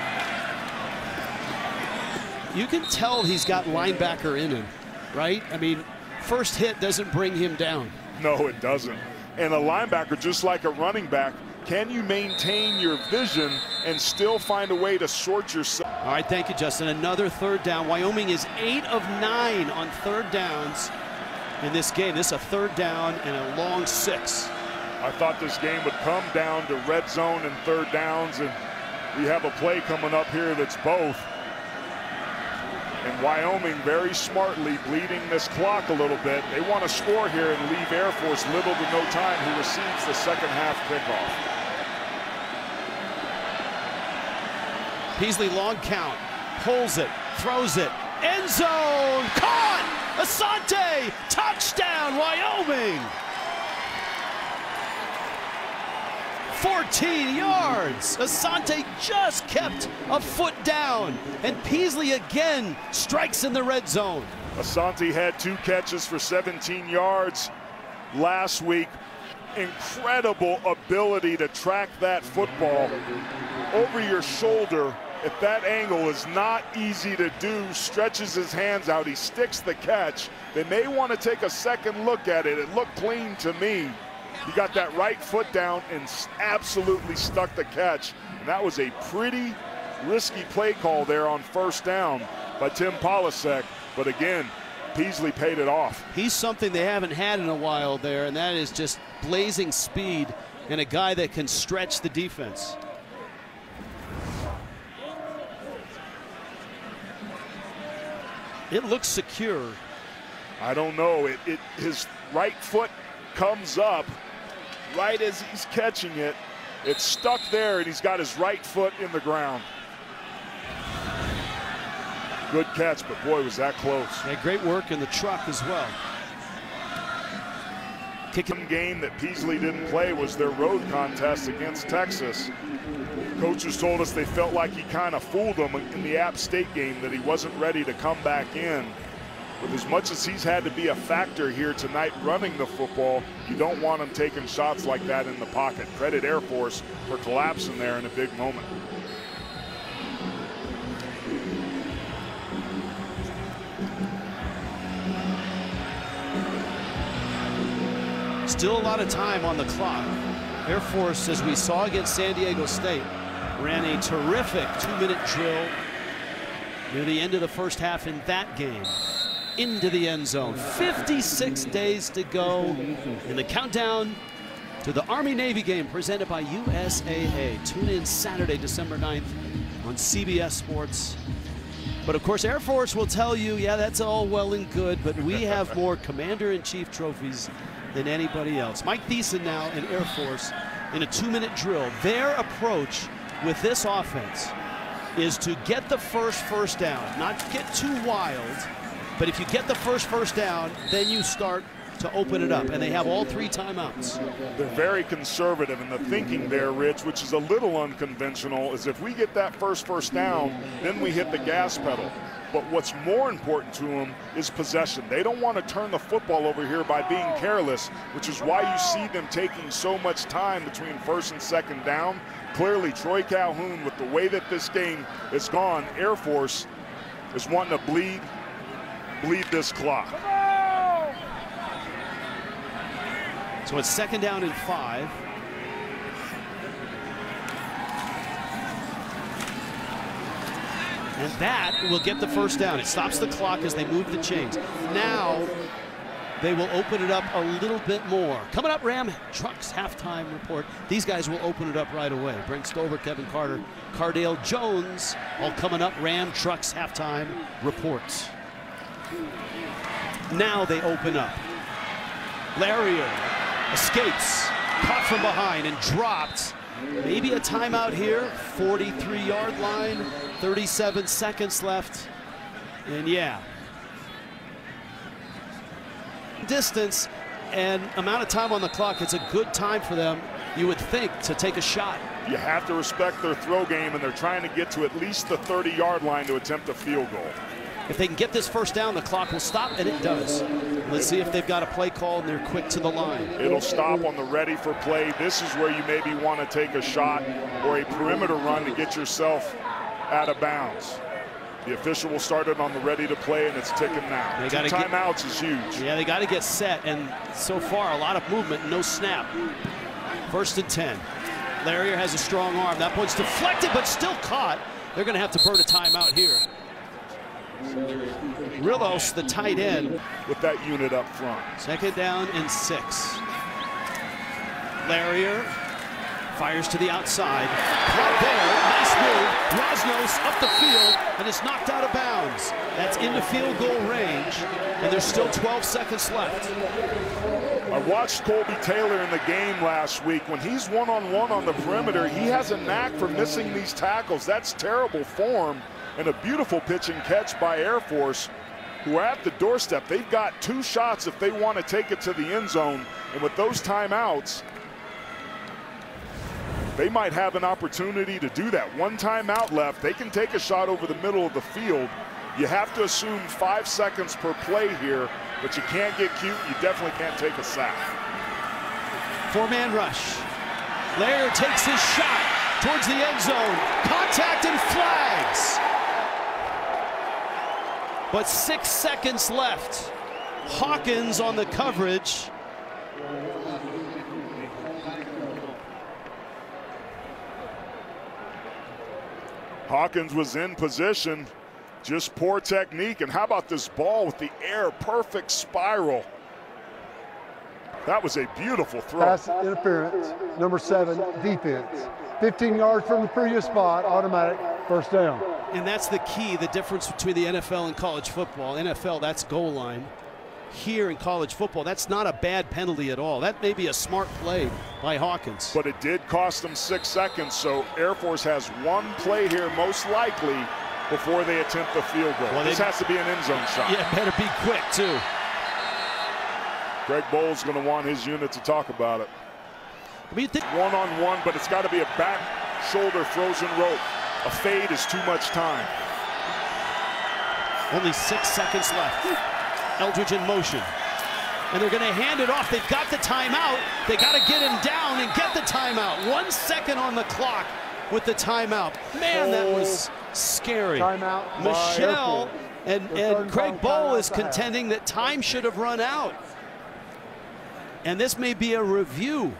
You can tell he's got linebacker in him, right? I mean, first hit doesn't bring him down. No, it doesn't. And a linebacker, just like a running back, can you maintain your vision and still find a way to sort yourself? All right, thank you, Justin. Another third down. Wyoming is eight of nine on third downs in this game. This is a third down and a long six. I thought this game would come down to red zone and third downs, and we have a play coming up here that's both. And Wyoming very smartly bleeding this clock a little bit. They want to score here and leave Air Force little to no time, who receives the second half kickoff. Peasley long count, pulls it, throws it, end zone, caught! Asante, touchdown, Wyoming! 14 yards. Asante just kept a foot down, and Peasley again strikes in the red zone. Asante had two catches for 17 yards last week. Incredible ability to track that football over your shoulder at that angle is not easy to do. Stretches his hands out. He sticks the catch. They may want to take a second look at it. It looked clean to me. He got that right foot down and absolutely stuck the catch. And that was a pretty risky play call there on first down by Tim Polasek. But again, Peasley paid it off. He's something they haven't had in a while there, and that is just blazing speed and a guy that can stretch the defense. It looks secure. I don't know. It, it his right foot comes up right as he's catching it. It's stuck there, and he's got his right foot in the ground. Good catch, but boy, was that close. Yeah, great work in the truck as well. Kicking game that Peasley didn't play was their road contest against Texas. Coaches told us they felt like he kind of fooled them in the App State game, that he wasn't ready to come back in. With as much as he's had to be a factor here tonight running the football, you don't want him taking shots like that in the pocket. Credit Air Force for collapsing there in a big moment. Still a lot of time on the clock. Air Force, as we saw against San Diego State, ran a terrific two-minute drill near the end of the first half in that game. Into the end zone. 56 days to go in the countdown to the Army-Navy game presented by USAA. Tune in Saturday, December 9th on CBS Sports. But of course, Air Force will tell you, yeah, that's all well and good, but we have more Commander-in-Chief trophies than anybody else. Mike Thiessen now in Air Force in a two-minute drill. Their approach with this offense is to get the first first down, not get too wild, but if you get the first first down, then you start to open it up, and they have all three timeouts. They're very conservative, and the thinking there, Rich, which is a little unconventional, is if we get that first first down, then we hit the gas pedal. But what's more important to them is possession. They don't want to turn the football over here by being careless, which is why you see them taking so much time between first and second down. Clearly, Troy Calhoun, with the way that this game is gone, Air Force is wanting to bleed, bleed this clock. So it's second down and five. And that will get the first down. It stops the clock as they move the chains. Now they will open it up a little bit more. Coming up, Ram Trucks halftime report. These guys will open it up right away. Brent Stover, Kevin Carter, Cardale Jones, all coming up. Ram Trucks halftime reports. Now they open up. Larrier escapes, caught from behind and dropped. Maybe a timeout here, 43-yard line, 37 seconds left. And yeah, distance and amount of time on the clock, it's a good time for them, you would think, to take a shot. You have to respect their throw game, and they're trying to get to at least the 30-yard line to attempt a field goal. If they can get this first down, the clock will stop, and it does. Let's see if they've got a play call and they're quick to the line. It'll stop on the ready for play. This is where you maybe want to take a shot or a perimeter run to get yourself out of bounds. The official will start it on the ready to play, and it's ticking now. They Two timeouts get, is huge. Yeah, they got to get set, and so far a lot of movement, no snap. First and 10. Larrier has a strong arm. That one's deflected, but still caught. They're going to have to burn a timeout here. Rillos, the tight end. With that unit up front. Second down and six. Larrier fires to the outside. Caught there, nice move. Roznos up the field and is knocked out of bounds. That's in the field goal range, and there's still 12 seconds left. I watched Colby Taylor in the game last week. When he's one-on-one -on, -one on the perimeter, he has a knack for missing these tackles. That's terrible form and a beautiful pitch and catch by Air Force who are at the doorstep. They've got two shots if they want to take it to the end zone. And with those timeouts, they might have an opportunity to do that. One timeout left. They can take a shot over the middle of the field. You have to assume five seconds per play here, but you can't get cute. You definitely can't take a sack. Four-man rush. Lair takes his shot towards the end zone. Contact and flags. But six seconds left. Hawkins on the coverage. Hawkins was in position, just poor technique. And how about this ball with the air, perfect spiral. That was a beautiful throw. Pass interference, number seven, defense. 15 yards from the previous spot, automatic first down. And that's the key, the difference between the NFL and college football. NFL, that's goal line. here in college football. That's not a bad penalty at all. That may be a smart play by Hawkins. But it did cost them six seconds, so Air Force has one play here, most likely, before they attempt the field goal. Well, this has to be an end zone shot. Yeah, better be quick, too. Craig Bohl's going to want his unit to talk about it. I mean, one on one, but it's got to be a back shoulder frozen rope. A fade is too much time. Only six seconds left. Eldridge in motion. And they're going to hand it off. They've got the timeout. They got to get him down and get the timeout. One second on the clock with the timeout. Man, that was scary. Timeout. Michel and, and Craig Bohl is contending that time should have run out. And this may be a review.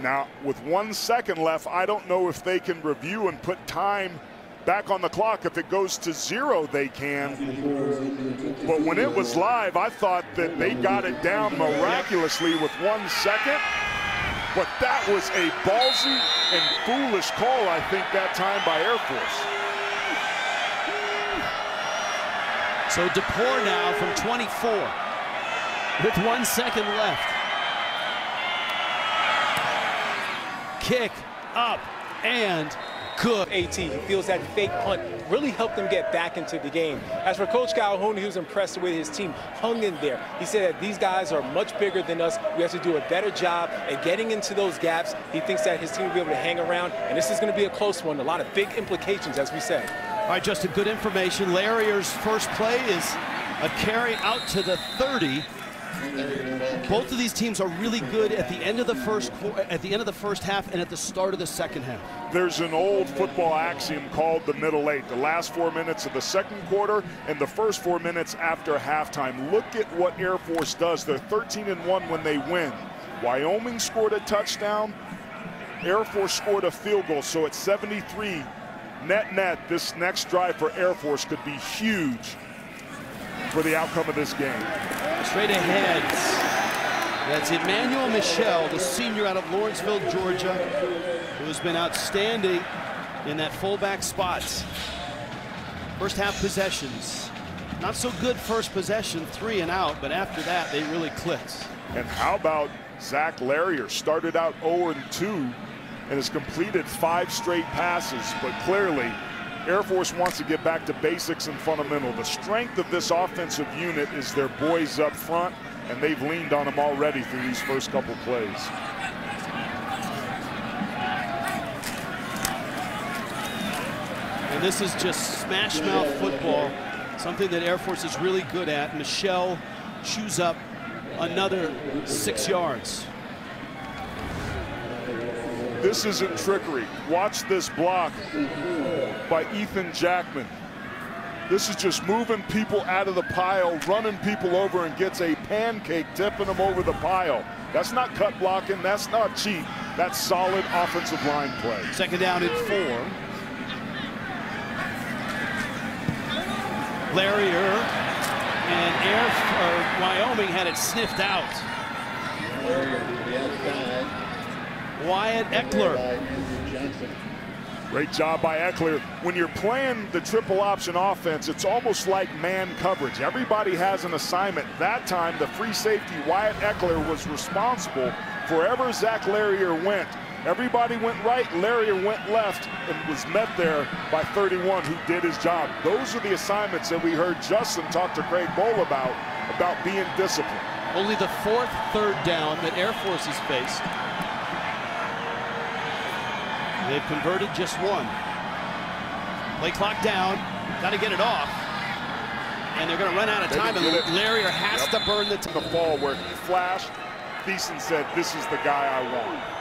Now, with one second left, I don't know if they can review and put time back on the clock. If it goes to zero, they can. But when it was live, I thought that they got it down miraculously with one second. But that was a ballsy and foolish call, I think, that time by Air Force. So Dapore now from 24 with one second left. Kick up and good. AT, he feels that fake punt really helped them get back into the game. As for Coach Calhoun, he was impressed with his team hung in there. He said that these guys are much bigger than us. We have to do a better job at getting into those gaps. He thinks that his team will be able to hang around, and this is going to be a close one. A lot of big implications, as we said. All right, Justin, good information. Larrier's first play is a carry out to the 30. Both of these teams are really good at the end of the first at the end of the first half and at the start of the second half. There's an old football axiom called the middle eight. The last four minutes of the second quarter and the first four minutes after halftime. Look at what Air Force does. They're 13 and 1 when they win. Wyoming scored a touchdown. Air Force scored a field goal, so at 73 net net. This next drive for Air Force could be huge for the outcome of this game. Straight ahead. That's Emmanuel Michel, the senior out of Lawrenceville, Georgia, who has been outstanding in that fullback spot. First half possessions. Not so good first possession, three and out, but after that, they really clicked. And how about Zac Larrier? Started out 0 2 and has completed five straight passes, but clearly Air Force wants to get back to basics and fundamental. The strength of this offensive unit is their boys up front, and they've leaned on them already through these first couple plays. And this is just smash mouth football, something that Air Force is really good at. Michel chews up another six yards. This isn't trickery. Watch this block by Ethan Jackman. This is just moving people out of the pile, running people over, and gets a pancake, tipping them over the pile. That's not cut blocking. That's not cheap. That's solid offensive line play. Second down and four. Larrier and Air, Wyoming had it sniffed out. Wyatt Ekeler. Great job by Ekeler. When you're playing the triple option offense, it's almost like man coverage. Everybody has an assignment. That time, the free safety, Wyatt Ekeler, was responsible for wherever Zac Larrier went. Everybody went right, Larrier went left, and was met there by 31, who did his job. Those are the assignments that we heard Justin talk to Craig Bohl about, about being disciplined. Only the fourth third down that Air Force has faced. They've converted just one. Play clock down. Got to get it off. And they're going to run out of time. And Larrier has yep. to burn the time. The fall where he flashed. Thiessen said, this is the guy I want.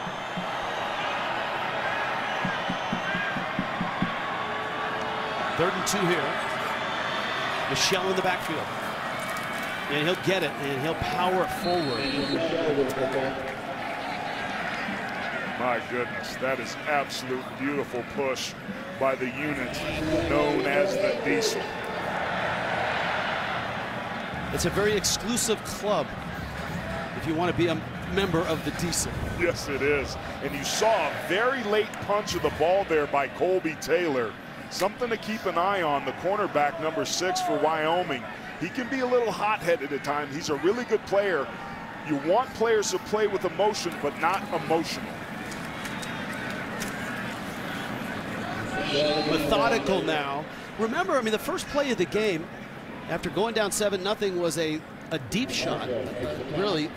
Third and two here. Michel in the backfield. And he'll get it, and he'll power forward. My goodness, that is absolute beautiful push by the unit known as the Diesel. It's a very exclusive club if you want to be a member of the Diesel. Yes, it is. And you saw a very late punch of the ball there by Colby Taylor. Something to keep an eye on, the cornerback number six for Wyoming. He can be a little hot-headed at times. He's a really good player. You want players to play with emotion, but not emotional. Methodical now. Remember, I mean, the first play of the game, after going down 7 nothing, was a, a deep shot. Really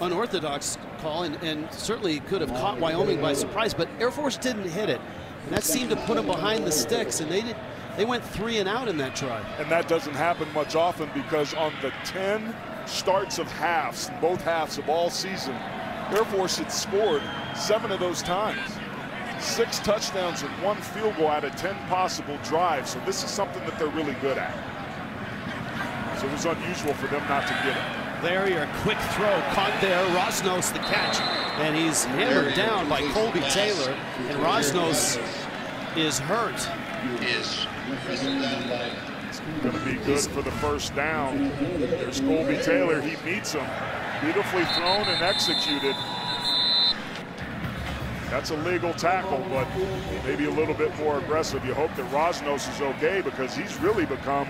unorthodox call, and, and certainly could have caught Wyoming by surprise, but Air Force didn't hit it. And that seemed to put them behind the sticks, and they did they went three and out in that drive. And that doesn't happen much often because on the 10 starts of halves, both halves of all season, Air Force had scored seven of those times. Six touchdowns and one field goal out of 10 possible drives. So this is something that they're really good at. So it was unusual for them not to get it. Larry, a quick throw caught there. Roznos the catch, and he's hammered down by Colby Taylor. And Roznos is hurt. Is Going to be good for the first down. There's Colby Taylor. He meets him. Beautifully thrown and executed. That's a legal tackle, but maybe a little bit more aggressive. You hope that Roznos is okay because he's really become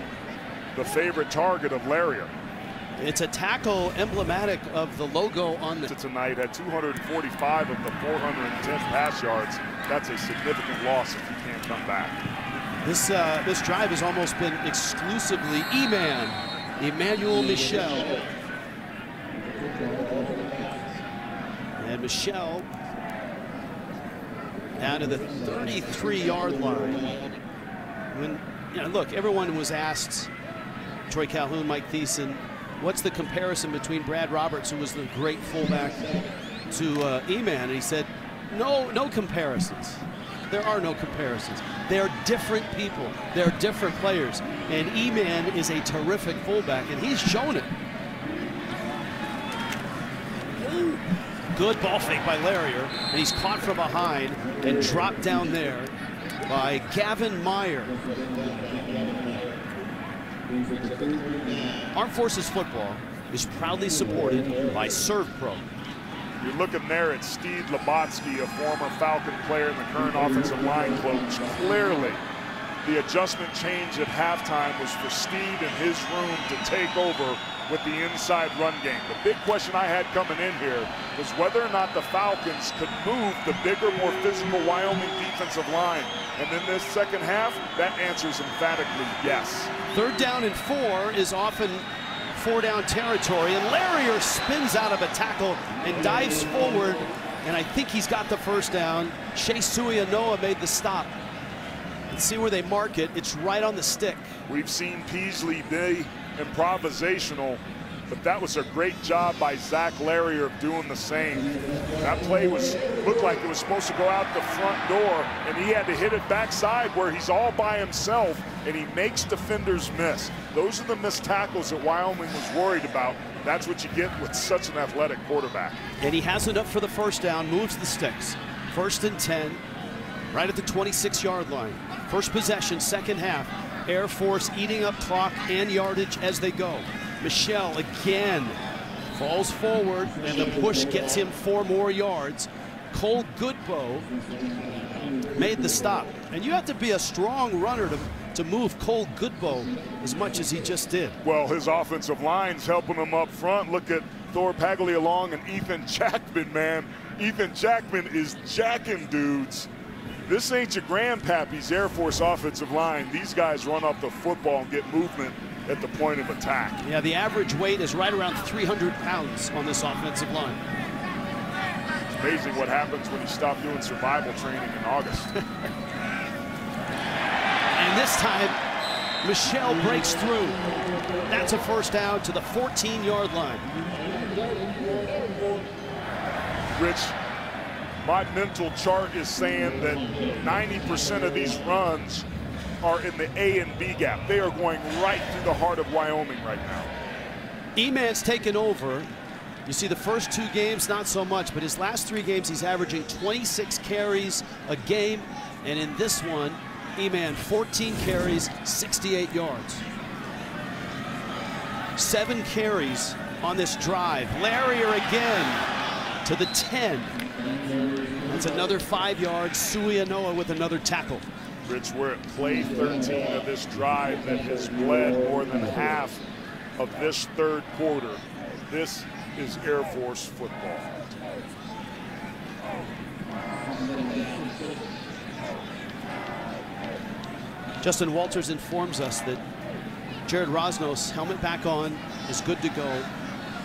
the favorite target of Larrier. It's a tackle emblematic of the logo on the tonight at 245 of the 410 pass yards. That's a significant loss if you can't come back. This uh, this drive has almost been exclusively E-Man, Emmanuel Michel. And Michel down to the 33-yard line. When you know, look, everyone was asked, Troy Calhoun, Mike Thiessen, what's the comparison between Brad Roberts, who was the great fullback, to uh, E-Man? And he said, no, no comparisons. There are no comparisons. They're different people. They're different players. And E-Man is a terrific fullback, and he's shown it. Good ball fake by Larrier, and he's caught from behind and dropped down there by Gavin Meyer. Armed Forces Football is proudly supported by ServPro. You're looking there at Steed Lobotzke, a former Falcon player and the current offensive line coach. Clearly, the adjustment change at halftime was for Steed and his room to take over with the inside run game. The big question I had coming in here was whether or not the Falcons could move the bigger, more physical Wyoming defensive line. And in this second half, that answers emphatically yes. Third down and four is often four down territory, and Larrier spins out of a tackle and dives forward, and I think he's got the first down. Chase Noah made the stop. Let's see where they mark it. It's right on the stick. We've seen Peasley be improvisational, but that was a great job by Zac Larrier of doing the same. That play was looked like it was supposed to go out the front door, and he had to hit it backside where he's all by himself, and he makes defenders miss. Those are the missed tackles that Wyoming was worried about. That's what you get with such an athletic quarterback. And he has it up for the first down, moves the sticks. First and 10, right at the 26-yard line. First possession, second half. Air Force eating up clock and yardage as they go. Michel again falls forward, and the push gets him four more yards. Cole Godbout made the stop. And you have to be a strong runner to, to move Cole Godbout as much as he just did. Well, his offensive line's helping him up front. Look at Thor Paglialong and Ethan Jackman, man. Ethan Jackman is jacking dudes. This ain't your grandpappy's Air Force offensive line. These guys run up the football and get movement at the point of attack. Yeah, the average weight is right around 300 pounds on this offensive line. It's amazing what happens when you stop doing survival training in August. and this time, Michel mm-hmm. breaks through. That's a first down to the 14-yard line. Rich, my mental chart is saying that 90% of these runs are in the A and B gap. They are going right through the heart of Wyoming right now. E-Man's taken over. You see the first two games, not so much, but his last three games, he's averaging 26 carries a game. And in this one, E-Man 14 carries, 68 yards. Seven carries on this drive. Larrier again to the 10. That's another five yards. Suiaunoa with another tackle. Rich, we're at play 13 of this drive that has bled more than half of this third quarter. This is Air Force football. Justin Walters informs us that Jared Roznos, helmet back on, is good to go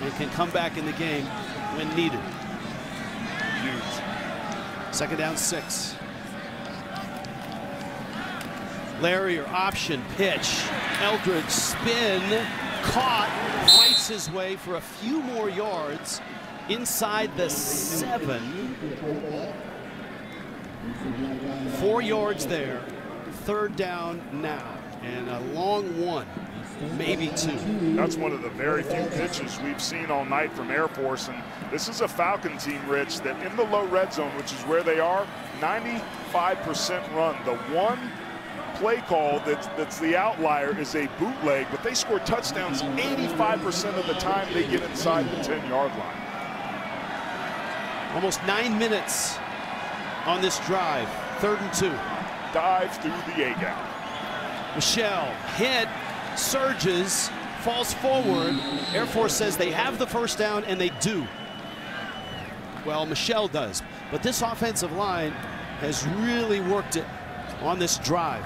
and can come back in the game when needed. Huge. Second down, six. Larrier option pitch. Eldridge spin, caught, fights his way for a few more yards inside the seven. Four yards there. Third down now. And a long one, maybe two. That's one of the very few pitches we've seen all night from Air Force. And this is a Falcon team, Rich, that in the low red zone, which is where they are, 95% run. The one play call that's, that's the outlier is a bootleg, but they score touchdowns 85% of the time they get inside the 10-yard line. Almost nine minutes on this drive. Third and two. Dive through the A-gap. Michel, hit, surges, falls forward. Air Force says they have the first down, and they do. Well, Michel does. But this offensive line has really worked it on this drive.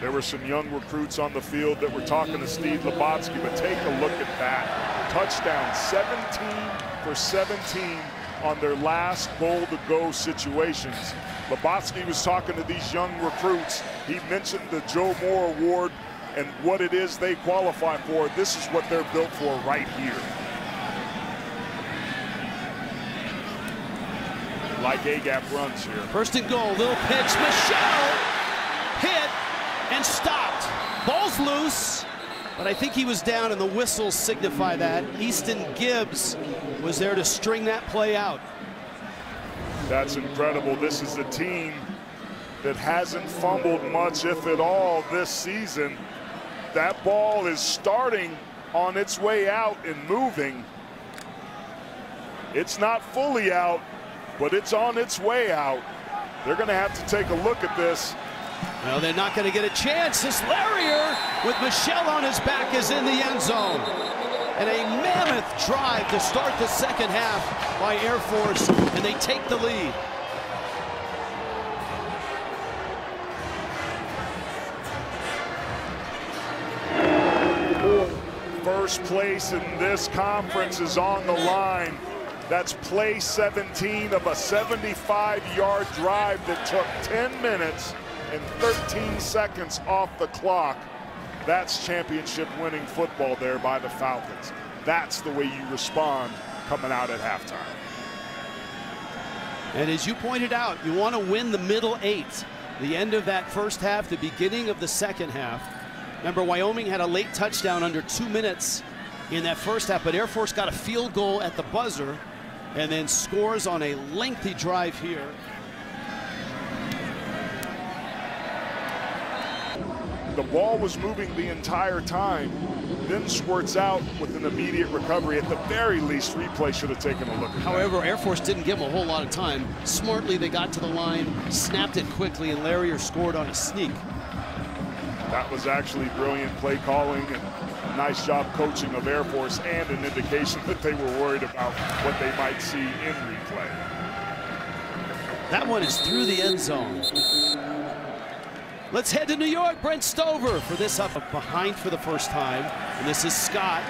There were some young recruits on the field that were talking to Steed Lobotzke, but take a look at that. Touchdown, 17 for 17 on their last goal-to-go situations. Lobotzke was talking to these young recruits. He mentioned the Joe Moore Award and what it is they qualify for. This is what they're built for right here. Like A-gap runs here. First and goal, little pitch. Michel hit and stopped. Ball's loose, but I think he was down, and the whistles signify that. Easton Gibbs was there to string that play out. That's incredible. This is a team that hasn't fumbled much, if at all, this season. That ball is starting on its way out and moving. It's not fully out, but it's on its way out. They're going to have to take a look at this. Well, they're not going to get a chance. This Larrier with Michel on his back is in the end zone. And a mammoth drive to start the second half by Air Force, and they take the lead. First place in this conference is on the line. That's play 17 of a 75-yard drive that took 10 minutes and 13 seconds off the clock. That's championship winning football there by the Falcons. That's the way you respond coming out at halftime. And as you pointed out, you want to win the middle eight. The end of that first half, the beginning of the second half. Remember, Wyoming had a late touchdown under two minutes in that first half, but Air Force got a field goal at the buzzer and then scores on a lengthy drive here. The ball was moving the entire time, then squirts out with an immediate recovery. At the very least, replay should have taken a look at However, Air Force didn't give them a whole lot of time. Smartly, they got to the line, snapped it quickly, and Larrier scored on a sneak. That was actually brilliant play calling and nice job coaching of Air Force and an indication that they were worried about what they might see in replay. That one is through the end zone. Let's head to New York. Brent Stover for this up behind for the first time. And this is Scott,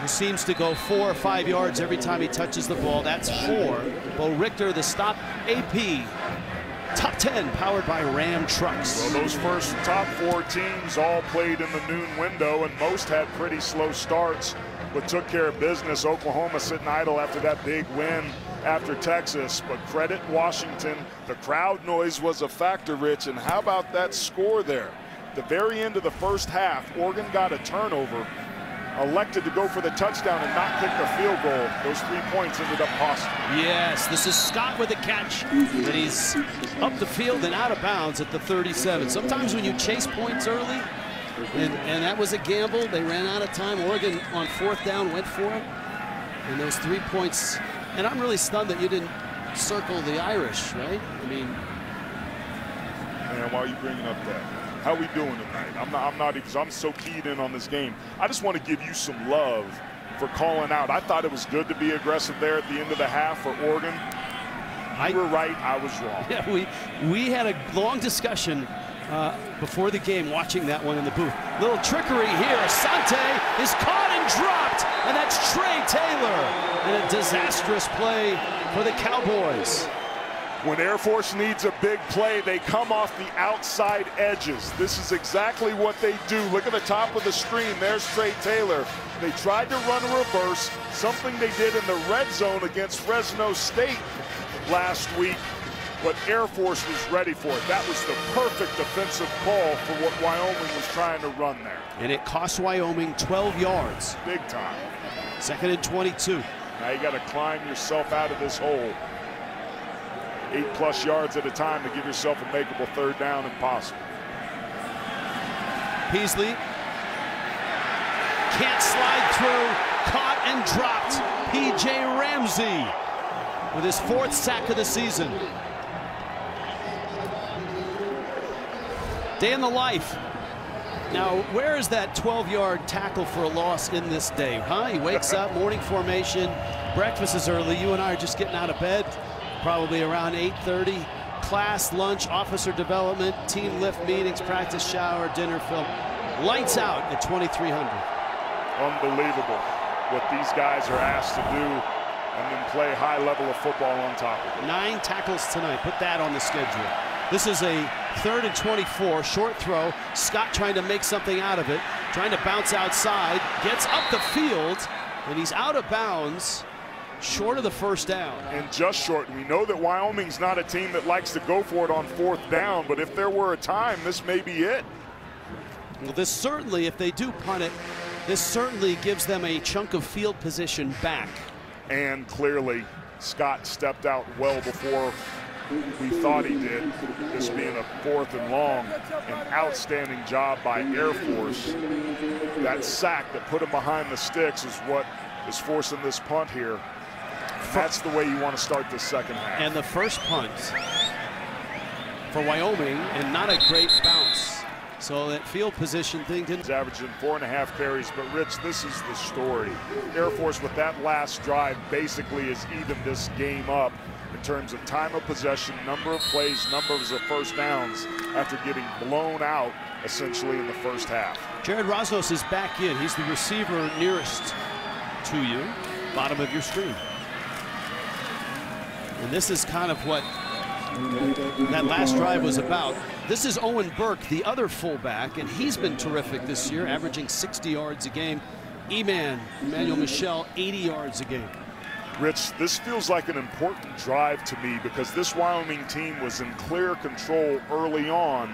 who seems to go four or five yards every time he touches the ball. That's four. Bo Richter, the stop AP. Top 10 powered by Ram trucks. Well, those first top four teams all played in the noon window, and most had pretty slow starts, but took care of business. Oklahoma sitting idle after that big win after Texas, but credit Washington. The crowd noise was a factor, Rich, and how about that score there? The very end of the first half, Oregon got a turnover, elected to go for the touchdown and not kick the field goal. Those three points ended up costing. Yes, this is Scott with a catch, and he's up the field and out of bounds at the 37. Sometimes when you chase points early, and, and that was a gamble, they ran out of time. Oregon on fourth down went for it, and those three points. And I'm really stunned that you didn't circle the Irish, right? I mean, Man, why are you bringing up that? How we doing tonight? I'm not, I'm not because I'm so keyed in on this game. I just want to give you some love for calling out. I thought it was good to be aggressive there at the end of the half for Oregon. You were right, I was wrong. Yeah, we we had a long discussion uh, before the game watching that one in the booth. Little trickery here. Asante is caught and dropped, and that's Trey Taylor. And a disastrous play for the Cowboys. When Air Force needs a big play, they come off the outside edges. This is exactly what they do. Look at the top of the screen. There's Trey Taylor. They tried to run a reverse, something they did in the red zone against Fresno State last week, but Air Force was ready for it. That was the perfect defensive call for what Wyoming was trying to run there. And it cost Wyoming 12 yards. Big time. Second and 22. Now you got to climb yourself out of this hole. Eight plus yards at a time to give yourself a makeable third down if possible. Peasley can't slide through, caught and dropped. P.J. Ramsey with his fourth sack of the season. Day in the life. Now, where is that 12-yard tackle for a loss in this day? Huh? He wakes up, morning formation, breakfast is early. You and I are just getting out of bed, probably around 8.30. Class, lunch, officer development, team lift meetings, practice, shower, dinner, film. Lights out at 2300. Unbelievable what these guys are asked to do and then play high level of football on top of it. Nine tackles tonight. Put that on the schedule. This is a third and 24, short throw. Scott trying to make something out of it, trying to bounce outside, gets up the field, and he's out of bounds, short of the first down. And just short. We know that Wyoming's not a team that likes to go for it on fourth down, but if there were a time, this may be it. Well, this certainly, if they do punt it, this certainly gives them a chunk of field position back. And clearly, Scott stepped out well before we thought he did, this being a fourth and long. An outstanding job by Air Force. That sack that put him behind the sticks is what is forcing this punt here. That's the way you want to start the second half. And the first punt for Wyoming, and not a great bounce. So that field position thing didn't. He's averaging four and a half carries, but Rich, this is the story. Air Force with that last drive basically has evened this game up in terms of time of possession, number of plays, numbers of first downs after getting blown out essentially in the first half. Jared Roznos is back in. He's the receiver nearest to you, bottom of your screen. And this is kind of what that last drive was about. This is Owen Burke, the other fullback, and he's been terrific this year, averaging 60 yards a game. E-man, Emmanuel Michel, 80 yards a game. Rich, this feels like an important drive to me because this Wyoming team was in clear control early on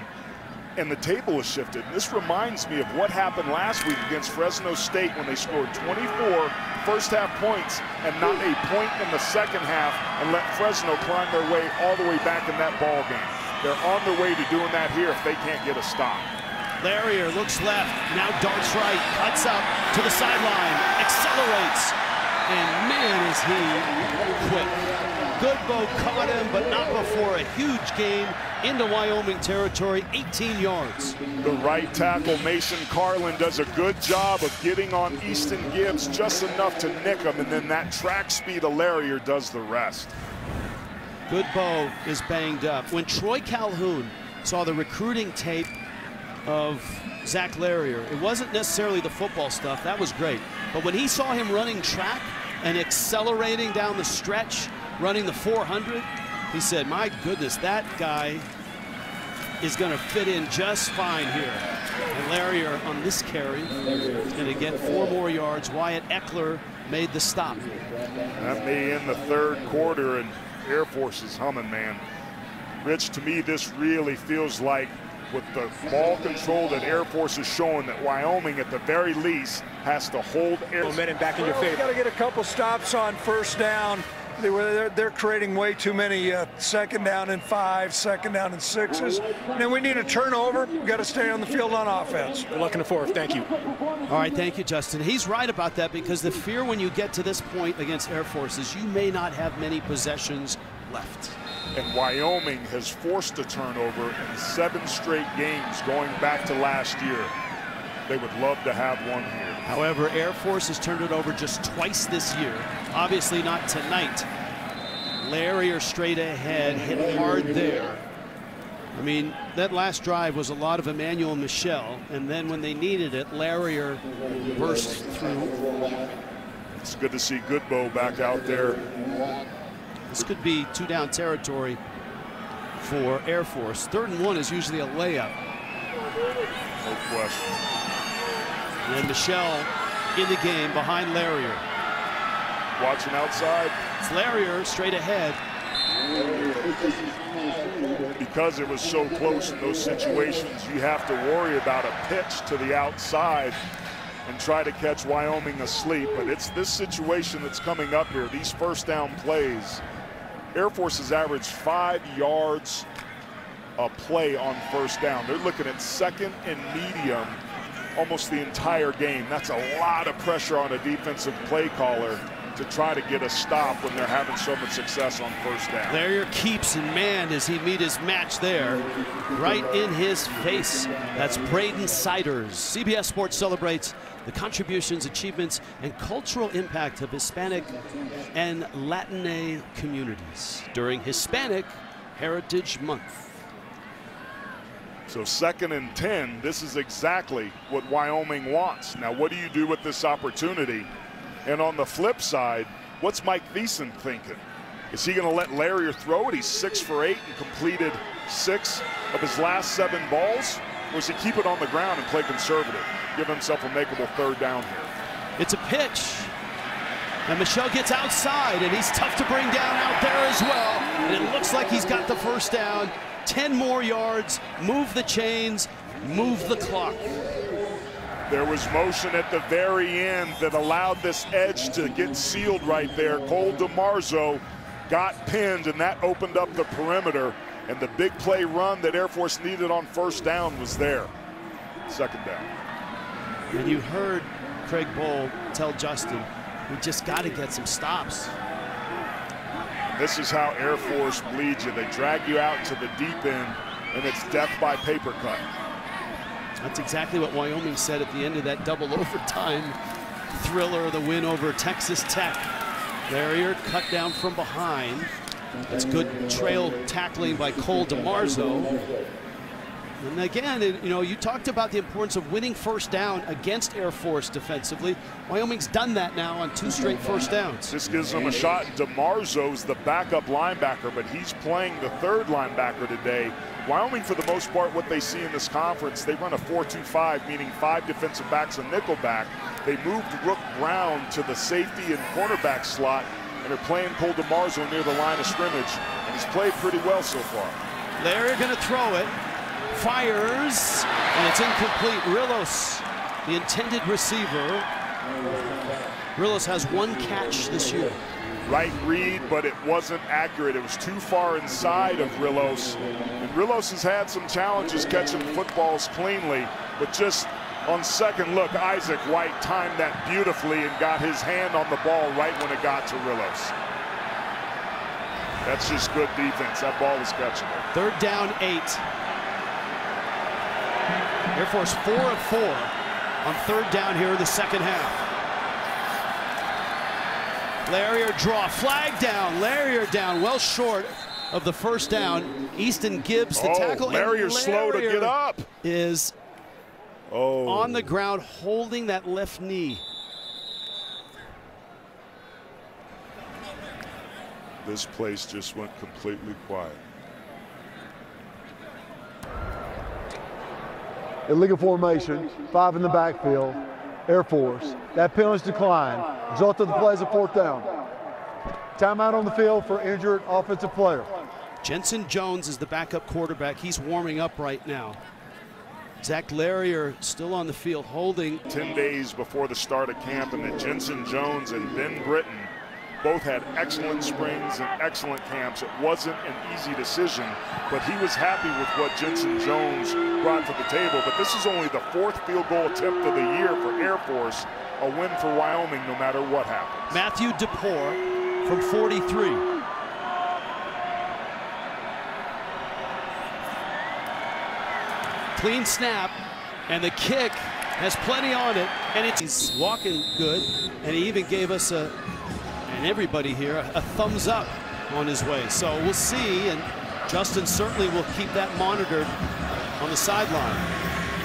and the table has shifted. And This reminds me of what happened last week against Fresno State when they scored 24 first half points and not a point in the second half and let Fresno climb their way all the way back in that ball game. They're on their way to doing that here if they can't get a stop. Larrier looks left, now darts right, cuts up to the sideline, accelerates, and man, is he quick. Godbout caught him, but not before a huge game into Wyoming territory, 18 yards. The right tackle, Mason Carlin, does a good job of getting on Easton Gibbs just enough to nick him, and then that track speed of Larrier does the rest. Godbout is banged up. When Troy Calhoun saw the recruiting tape of Zac Larrier, it wasn't necessarily the football stuff. That was great. But when he saw him running track and accelerating down the stretch, running the 400, he said, my goodness, that guy is going to fit in just fine here. And Larrier on this carry is going to get four more yards. Wyatt Ekeler made the stop. That may end the third quarter, and Air Force is humming, man. Rich, to me, this really feels like with the ball control that Air Force is showing that Wyoming, at the very least, has to hold Air Momentum back in your Well, we favor. got to get a couple stops on first down. They were they're, they're creating way too many uh, second down and five, second down and sixes. And then we need a turnover. We've got to stay on the field on offense. Good luck in the fourth. Thank you. All right, thank you, Justin. He's right about that because the fear when you get to this point against Air Force is you may not have many possessions left. And Wyoming has forced a turnover in seven straight games going back to last year. They would love to have one here. However, Air Force has turned it over just twice this year. Obviously not tonight. Larrier straight ahead, hit hard there. I mean, that last drive was a lot of Emmanuel Michel, and then when they needed it, Larrier burst through. It's good to see Godbout back out there. This could be two down territory for Air Force. Third and one is usually a layup. No question. And Michel in the game behind Larrier. Watching outside. It's Larrier straight ahead. Because it was so close in those situations, you have to worry about a pitch to the outside and try to catch Wyoming asleep. But it's this situation that's coming up here, these first down plays. Air Force has averaged five yards a play on first down. They're looking at second and medium almost the entire game. That's a lot of pressure on a defensive play caller to try to get a stop when they're having so much success on first down. Larrier keeps and man does he meet his match there right in his face. That's Braden Siders. CBS Sports celebrates the contributions, achievements, and cultural impact of Hispanic and Latine communities during Hispanic Heritage Month. So second and 10, this is exactly what Wyoming wants. Now, what do you do with this opportunity? And on the flip side, what's Mike Thiesen thinking? Is he going to let Larrier throw it? He's six for eight and completed six of his last seven balls. Or does he keep it on the ground and play conservative? Give himself a makeable third down here. It's a pitch. And Michel gets outside, and he's tough to bring down out there as well. And it looks like he's got the first down. 10 more yards, move the chains, move the clock. There was motion at the very end that allowed this edge to get sealed right there. Cole DeMarzo got pinned, and that opened up the perimeter. And the big play run that Air Force needed on first down was there. Second down. And you heard Craig Bohl tell Justin, we just got to get some stops. This is how Air Force bleeds you. They drag you out to the deep end, and it's death by paper cut. That's exactly what Wyoming said at the end of that double overtime thriller, the win over Texas Tech. Larrier cut down from behind. That's good trail tackling by Cole DeMarzo. And again, you know, you talked about the importance of winning first down against Air Force defensively. Wyoming's done that now on two straight first downs. This gives them a shot. DeMarzo's the backup linebacker, but he's playing the third linebacker today. Wyoming, for the most part, what they see in this conference, they run a 4-2-5, meaning five defensive backs and nickelback. They moved Rook Brown to the safety and cornerback slot, and are playing Cole DeMarzo near the line of scrimmage, and he's played pretty well so far. Larry going to throw it fires, and it's incomplete. Rillos, the intended receiver. Rillos has one catch this year. Right read, but it wasn't accurate. It was too far inside of Rillos. And Rillos has had some challenges catching footballs cleanly, but just on second look, Isaac White timed that beautifully and got his hand on the ball right when it got to Rillos. That's just good defense. That ball is catchable. Third down, eight. Air Force four of four on third down here in the second half. Larrier draw, flag down, Larrier down, well short of the first down. Easton Gibbs, the oh, tackle. Larrier slow to get up. Is oh. on the ground holding that left knee. This place just went completely quiet. Illegal formation, five in the backfield, Air Force. That penalty decline. Result of the play is a fourth down. Timeout on the field for injured offensive player. Jensen Jones is the backup quarterback. He's warming up right now. Zac Larrier still on the field holding. 10 days before the start of camp and that Jensen Jones and Ben Britton both had excellent springs and excellent camps. It wasn't an easy decision, but he was happy with what Jensen Jones brought to the table. But this is only the fourth field goal attempt of the year for Air Force, a win for Wyoming no matter what happens. Matthew Dapore from 43. clean snap, and the kick has plenty on it, and it's walking good, and he even gave us a and everybody here, a, thumbs up on his way. So we'll see, and Justin certainly will keep that monitored on the sideline.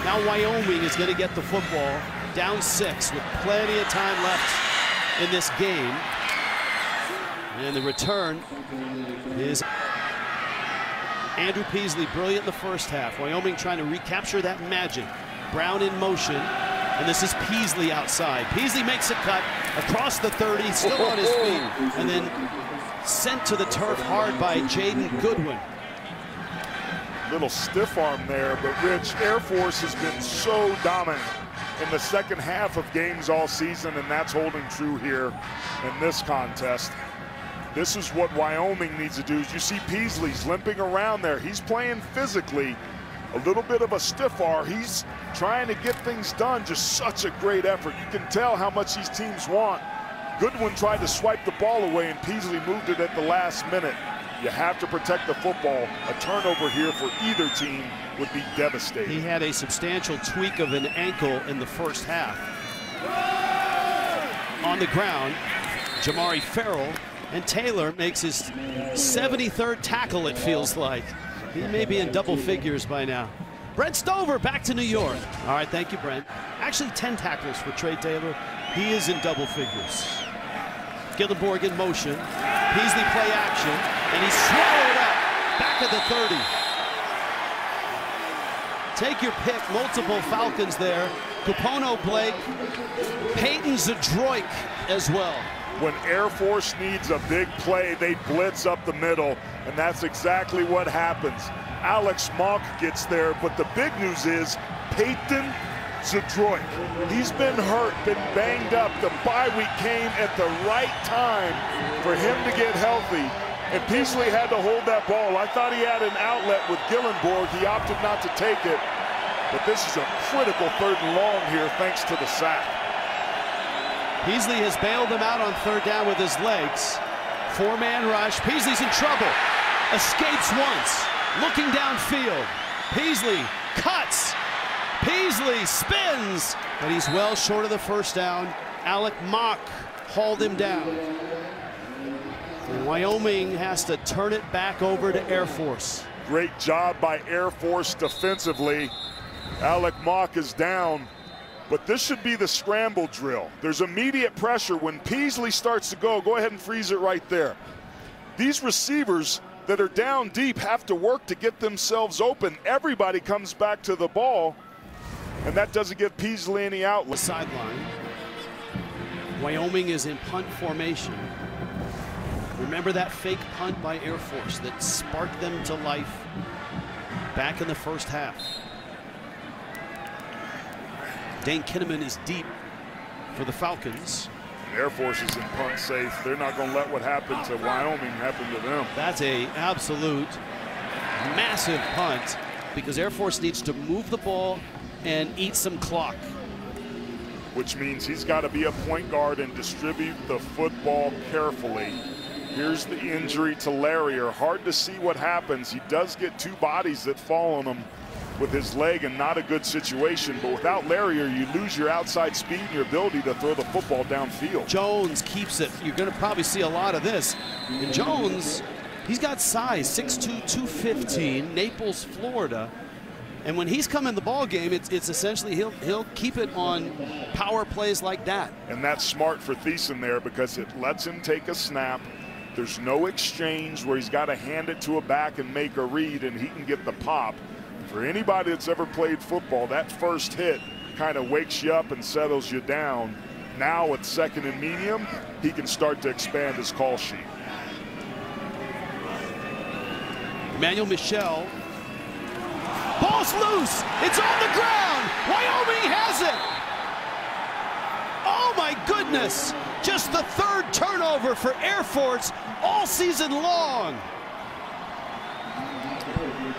Now Wyoming is going to get the football down six with plenty of time left in this game. And the return is Andrew Peasley, brilliant in the first half. Wyoming trying to recapture that magic. Brown in motion, and this is Peasley outside. Peasley makes a cut across the 30, still on his feet, and then sent to the turf hard by Jaden Goodwin. Little stiff arm there, but Rich, Air Force has been so dominant in the second half of games all season, and that's holding true here in this contest. This is what Wyoming needs to do. You see Peasley's limping around there. He's playing physically, a little bit of a stiff arm. He's trying to get things done. Just such a great effort. You can tell how much these teams want. Goodwin tried to swipe the ball away, and Peasley moved it at the last minute. You have to protect the football. A turnover here for either team would be devastating. He had a substantial tweak of an ankle in the first half. On the ground, Jamari Ferrell and Taylor makes his 73rd tackle, it feels like. He may be in double figures by now. Brent Stover back to New York. All right, thank you, Brent. Actually, 10 tackles for Trey Taylor. He is in double figures. Gyllenborg in motion. Peasley play action, and he's swallowed up back at the 30. Take your pick, multiple Falcons there. Capono Blake, Payton Zdroik as well. When Air Force needs a big play, they blitz up the middle, and that's exactly what happens. Alec Mock gets there, but the big news is Payton Zdroik. He's been hurt, been banged up. The bye week came at the right time for him to get healthy. And Peasley had to hold that ball. I thought he had an outlet with Gyllenborg. He opted not to take it. But this is a critical third and long here thanks to the sack. Peasley has bailed them out on third down with his legs. Four-man rush. Peasley's in trouble. Escapes once. Looking downfield. Peasley cuts. Peasley spins, but he's well short of the first down. Alec Mock hauled him down. And Wyoming has to turn it back over to Air Force. Great job by Air Force defensively. Alec Mock is down, but this should be the scramble drill. There's immediate pressure. When Peasley starts to go, go ahead and freeze it right there. These receivers that are down deep have to work to get themselves open. Everybody comes back to the ball, and that doesn't give Peasley any outlet. Sideline. Wyoming is in punt formation. Remember that fake punt by Air Force that sparked them to life back in the first half. Dane Kinamon is deep for the Falcons. Air Force is in punt safe. They're not going to let what happened to Wyoming happen to them. That's a absolute massive punt because Air Force needs to move the ball and eat some clock. Which means he's got to be a point guard and distribute the football carefully. Here's the injury to Larrier. Hard to see what happens. He does get two bodies that fall on him with his leg and not a good situation. But without Larrier, you lose your outside speed and your ability to throw the football downfield. Jones keeps it. You're going to probably see a lot of this. And Jones, he's got size, 6'2", 215, Naples, Florida. And when he's come in the ball game, it's, it's essentially he'll he'll keep it on power plays like that. And that's smart for Thiesen there because it lets him take a snap. There's no exchange where he's got to hand it to a back and make a read and he can get the pop. For anybody that's ever played football, that first hit kind of wakes you up and settles you down. Now with second and medium, he can start to expand his call sheet. Emmanuel Michel. Ball's loose. It's on the ground. Wyoming has it. Oh my goodness. Just the third turnover for Air Force all season long.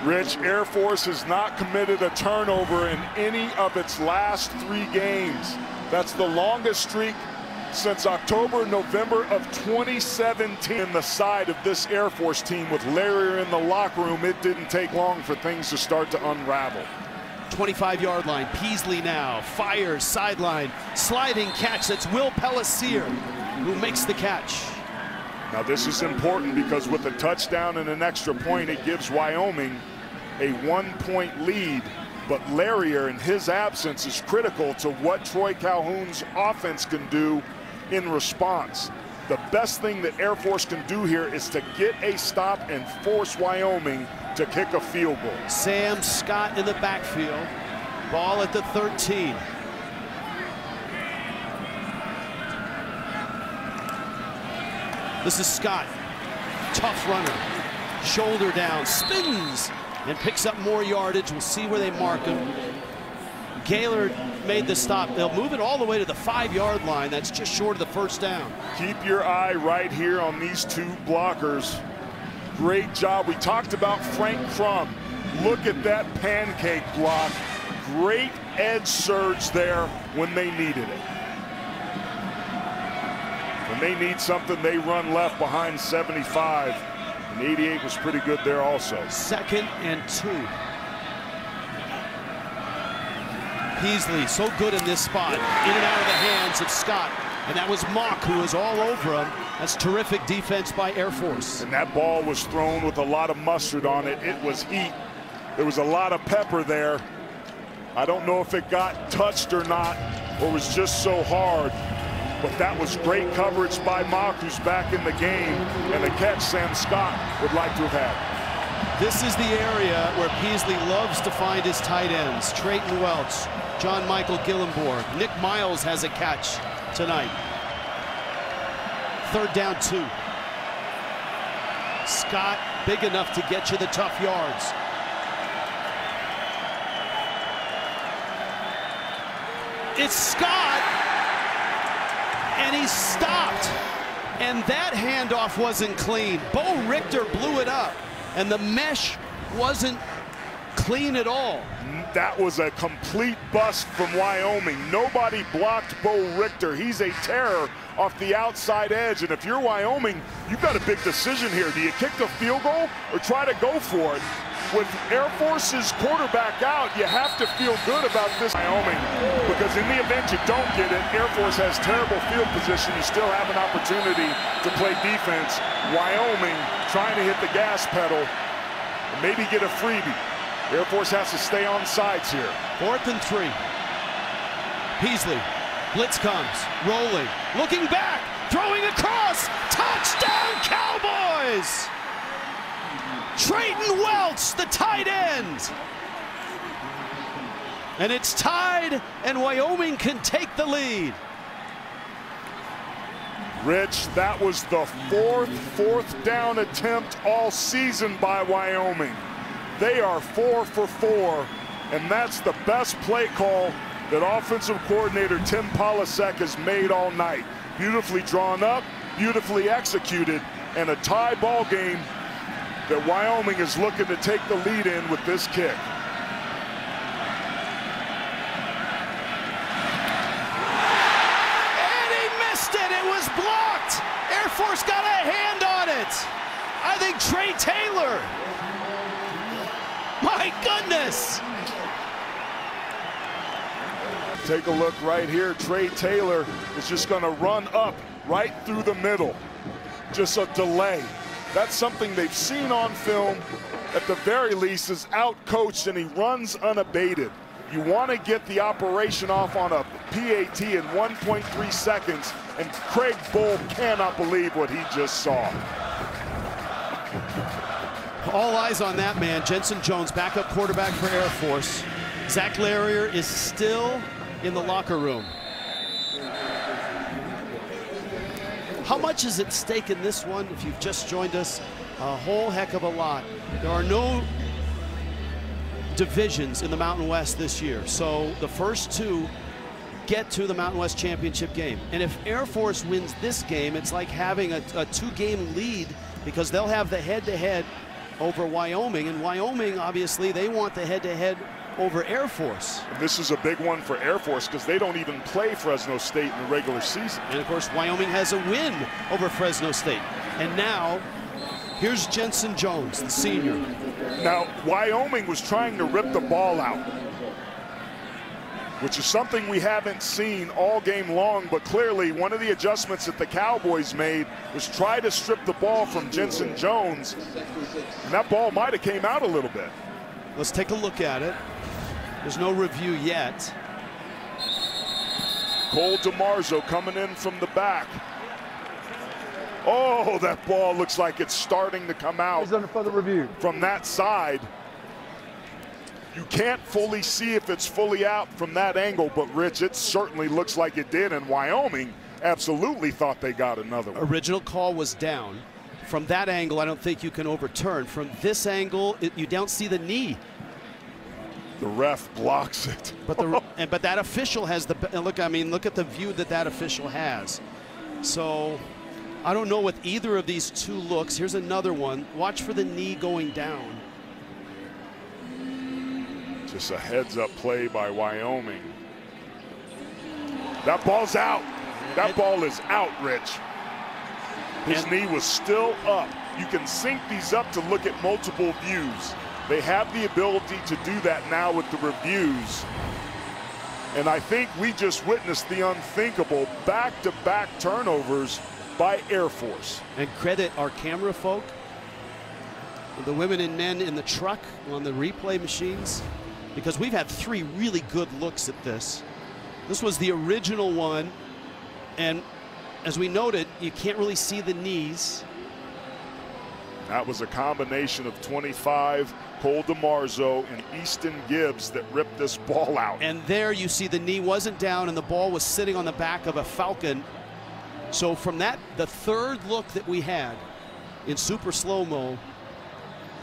Rich, Air Force has not committed a turnover in any of its last three games. That's the longest streak since October, November of 2017. The side of this Air Force team with Larry in the locker room, it didn't take long for things to start to unravel. 25-yard line. Peasley now fires sideline, sliding catch. That's Will Pelissier who makes the catch. Now this is important because with a touchdown and an extra point, it gives Wyoming a one-point lead. But Larrier in his absence is critical to what Troy Calhoun's offense can do in response. The best thing that Air Force can do here is to get a stop and force Wyoming to kick a field goal. Sam Scott in the backfield. Ball at the 13. This is Scott. Tough runner. Shoulder down. Spins and picks up more yardage. We'll see where they mark him. Gaylord made the stop. They'll move it all the way to the five-yard line. That's just short of the first down. Keep your eye right here on these two blockers. Great job. We talked about Frank Crum. Look at that pancake block. Great edge surge there when they needed it. When they need something, they run left behind 75. And 88 was pretty good there also. Second and two. Peasley so good in this spot. In and out of the hands of Scott. And that was Mock who was all over him. That's terrific defense by Air Force. And that ball was thrown with a lot of mustard on it. It was heat. There was a lot of pepper there. I don't know if it got touched or not or was just so hard. But that was great coverage by Mock, who's back in the game, and a catch Sam Scott would like to have had. This is the area where Peasley loves to find his tight ends. Treyton Welch, John Michael Gyllenborg. Nick Miles has a catch tonight. Third down two. Scott big enough to get you the tough yards. It's Scott, and he stopped. And that handoff wasn't clean. Bo Richter blew it up, and the mesh wasn't clean at all. That was a complete bust from Wyoming. Nobody blocked Bo Richter. He's a terror off the outside edge. And if you're Wyoming, you've got a big decision here. Do you kick the field goal or try to go for it? With Air Force's quarterback out, you have to feel good about this Wyoming because in the event you don't get it, Air Force has terrible field position. You still have an opportunity to play defense. Wyoming trying to hit the gas pedal and maybe get a freebie. Air Force has to stay on sides here. Fourth and three. Peasley. Blitz comes. Rolling. Looking back. Throwing across. Touchdown Cowboys! Treyton Welch, the tight end. And it's tied, and Wyoming can take the lead. Rich, that was the fourth fourth down attempt all season by Wyoming. They are four for four, and that's the best play call that offensive coordinator Tim Polasek has made all night. Beautifully drawn up, beautifully executed, and a tie ball game that Wyoming is looking to take the lead in with this kick. And he missed it. It was blocked. Air Force got a hand on it. I think Trey Taylor. My goodness. Take a look right here. Trey Taylor is just going to run up right through the middle. Just a delay. That's something they've seen on film. At the very least, is out-coached and he runs unabated. You want to get the operation off on a PAT in 1.3 seconds, and Craig Bohl cannot believe what he just saw. All eyes on that man, Jensen Jones, backup quarterback for Air Force. Zac Larrier is still in the locker room. How much is at stake in this one if you've just joined us? A whole heck of a lot. There are no divisions in the Mountain West this year. So the first two get to the Mountain West Championship game. And if Air Force wins this game, it's like having a, a two-game lead because they'll have the head-to-head -head over Wyoming. And Wyoming, obviously, they want the head-to-head -head over Air Force. And this is a big one for Air Force because they don't even play Fresno State in the regular season. And of course, Wyoming has a win over Fresno State. And now, here's Jensen Jones, the senior. Now, Wyoming was trying to rip the ball out. which is something we haven't seen all game long, but clearly one of the adjustments that the Cowboys made was try to strip the ball from Jensen Jones, and that ball might have came out a little bit. Let's take a look at it. There's no review yet. Cole DeMarzo coming in from the back. Oh, that ball looks like it's starting to come out. He's under further review. From that side. You can't fully see if it's fully out from that angle, but Rich, it certainly looks like it did, and Wyoming absolutely thought they got another one. Original call was down. From that angle, I don't think you can overturn. From this angle, it, you don't see the knee. The ref blocks it. But the and, but that official has the look. I mean, look at the view that that official has. So I don't know with either of these two looks. Here's another one. Watch for the knee going down. Just a heads up play by Wyoming. That ball's out. That ball is out, Rich. His knee was still up. You can sync these up to look at multiple views. They have the ability to do that now with the reviews. And I think we just witnessed the unthinkable back-to-back -back turnovers by Air Force. And credit our camera folk, the women and men in the truck on the replay machines, because we've had three really good looks at this. This was the original one, and as we noted, you can't really see the knees. That was a combination of 25 Cole DeMarzo and Easton Gibbs that ripped this ball out. And there you see the knee wasn't down and the ball was sitting on the back of a Falcon. So from that, the third look that we had in super slow-mo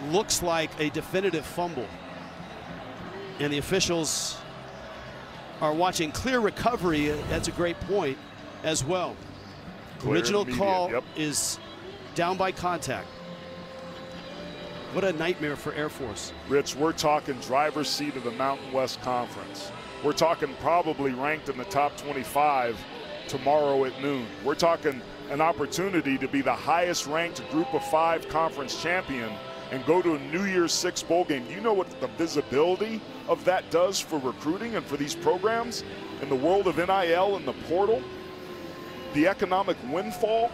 looks like a definitive fumble. And the officials are watching clear recovery. That's a great point as well. Clear Original call yep. is down by contact. What a nightmare for Air Force. Rich, we're talking driver's seat of the Mountain West Conference. We're talking probably ranked in the top 25 tomorrow at noon. We're talking an opportunity to be the highest ranked group of five conference champion and go to a New Year's Six bowl game. You know what the visibility of that does for recruiting and for these programs in the world of NIL and the portal? The economic windfall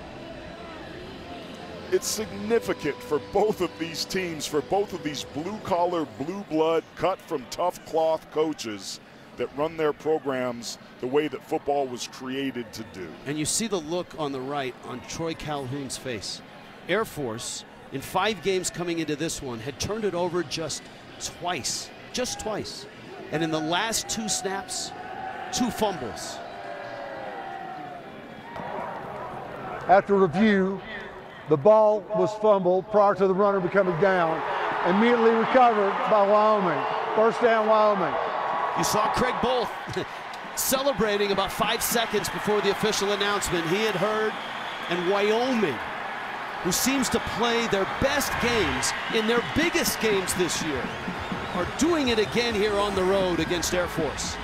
it's significant for both of these teams, for both of these blue collar, blue blood, cut from tough cloth coaches that run their programs the way that football was created to do. And you see the look on the right on Troy Calhoun's face. Air Force, in five games coming into this one, had turned it over just twice, just twice. And in the last two snaps, two fumbles. After review, the ball was fumbled prior to the runner becoming down. Immediately recovered by Wyoming. First down, Wyoming. You saw Craig Bohl celebrating about five seconds before the official announcement. He had heard, and Wyoming, who seems to play their best games in their biggest games this year, are doing it again here on the road against Air Force.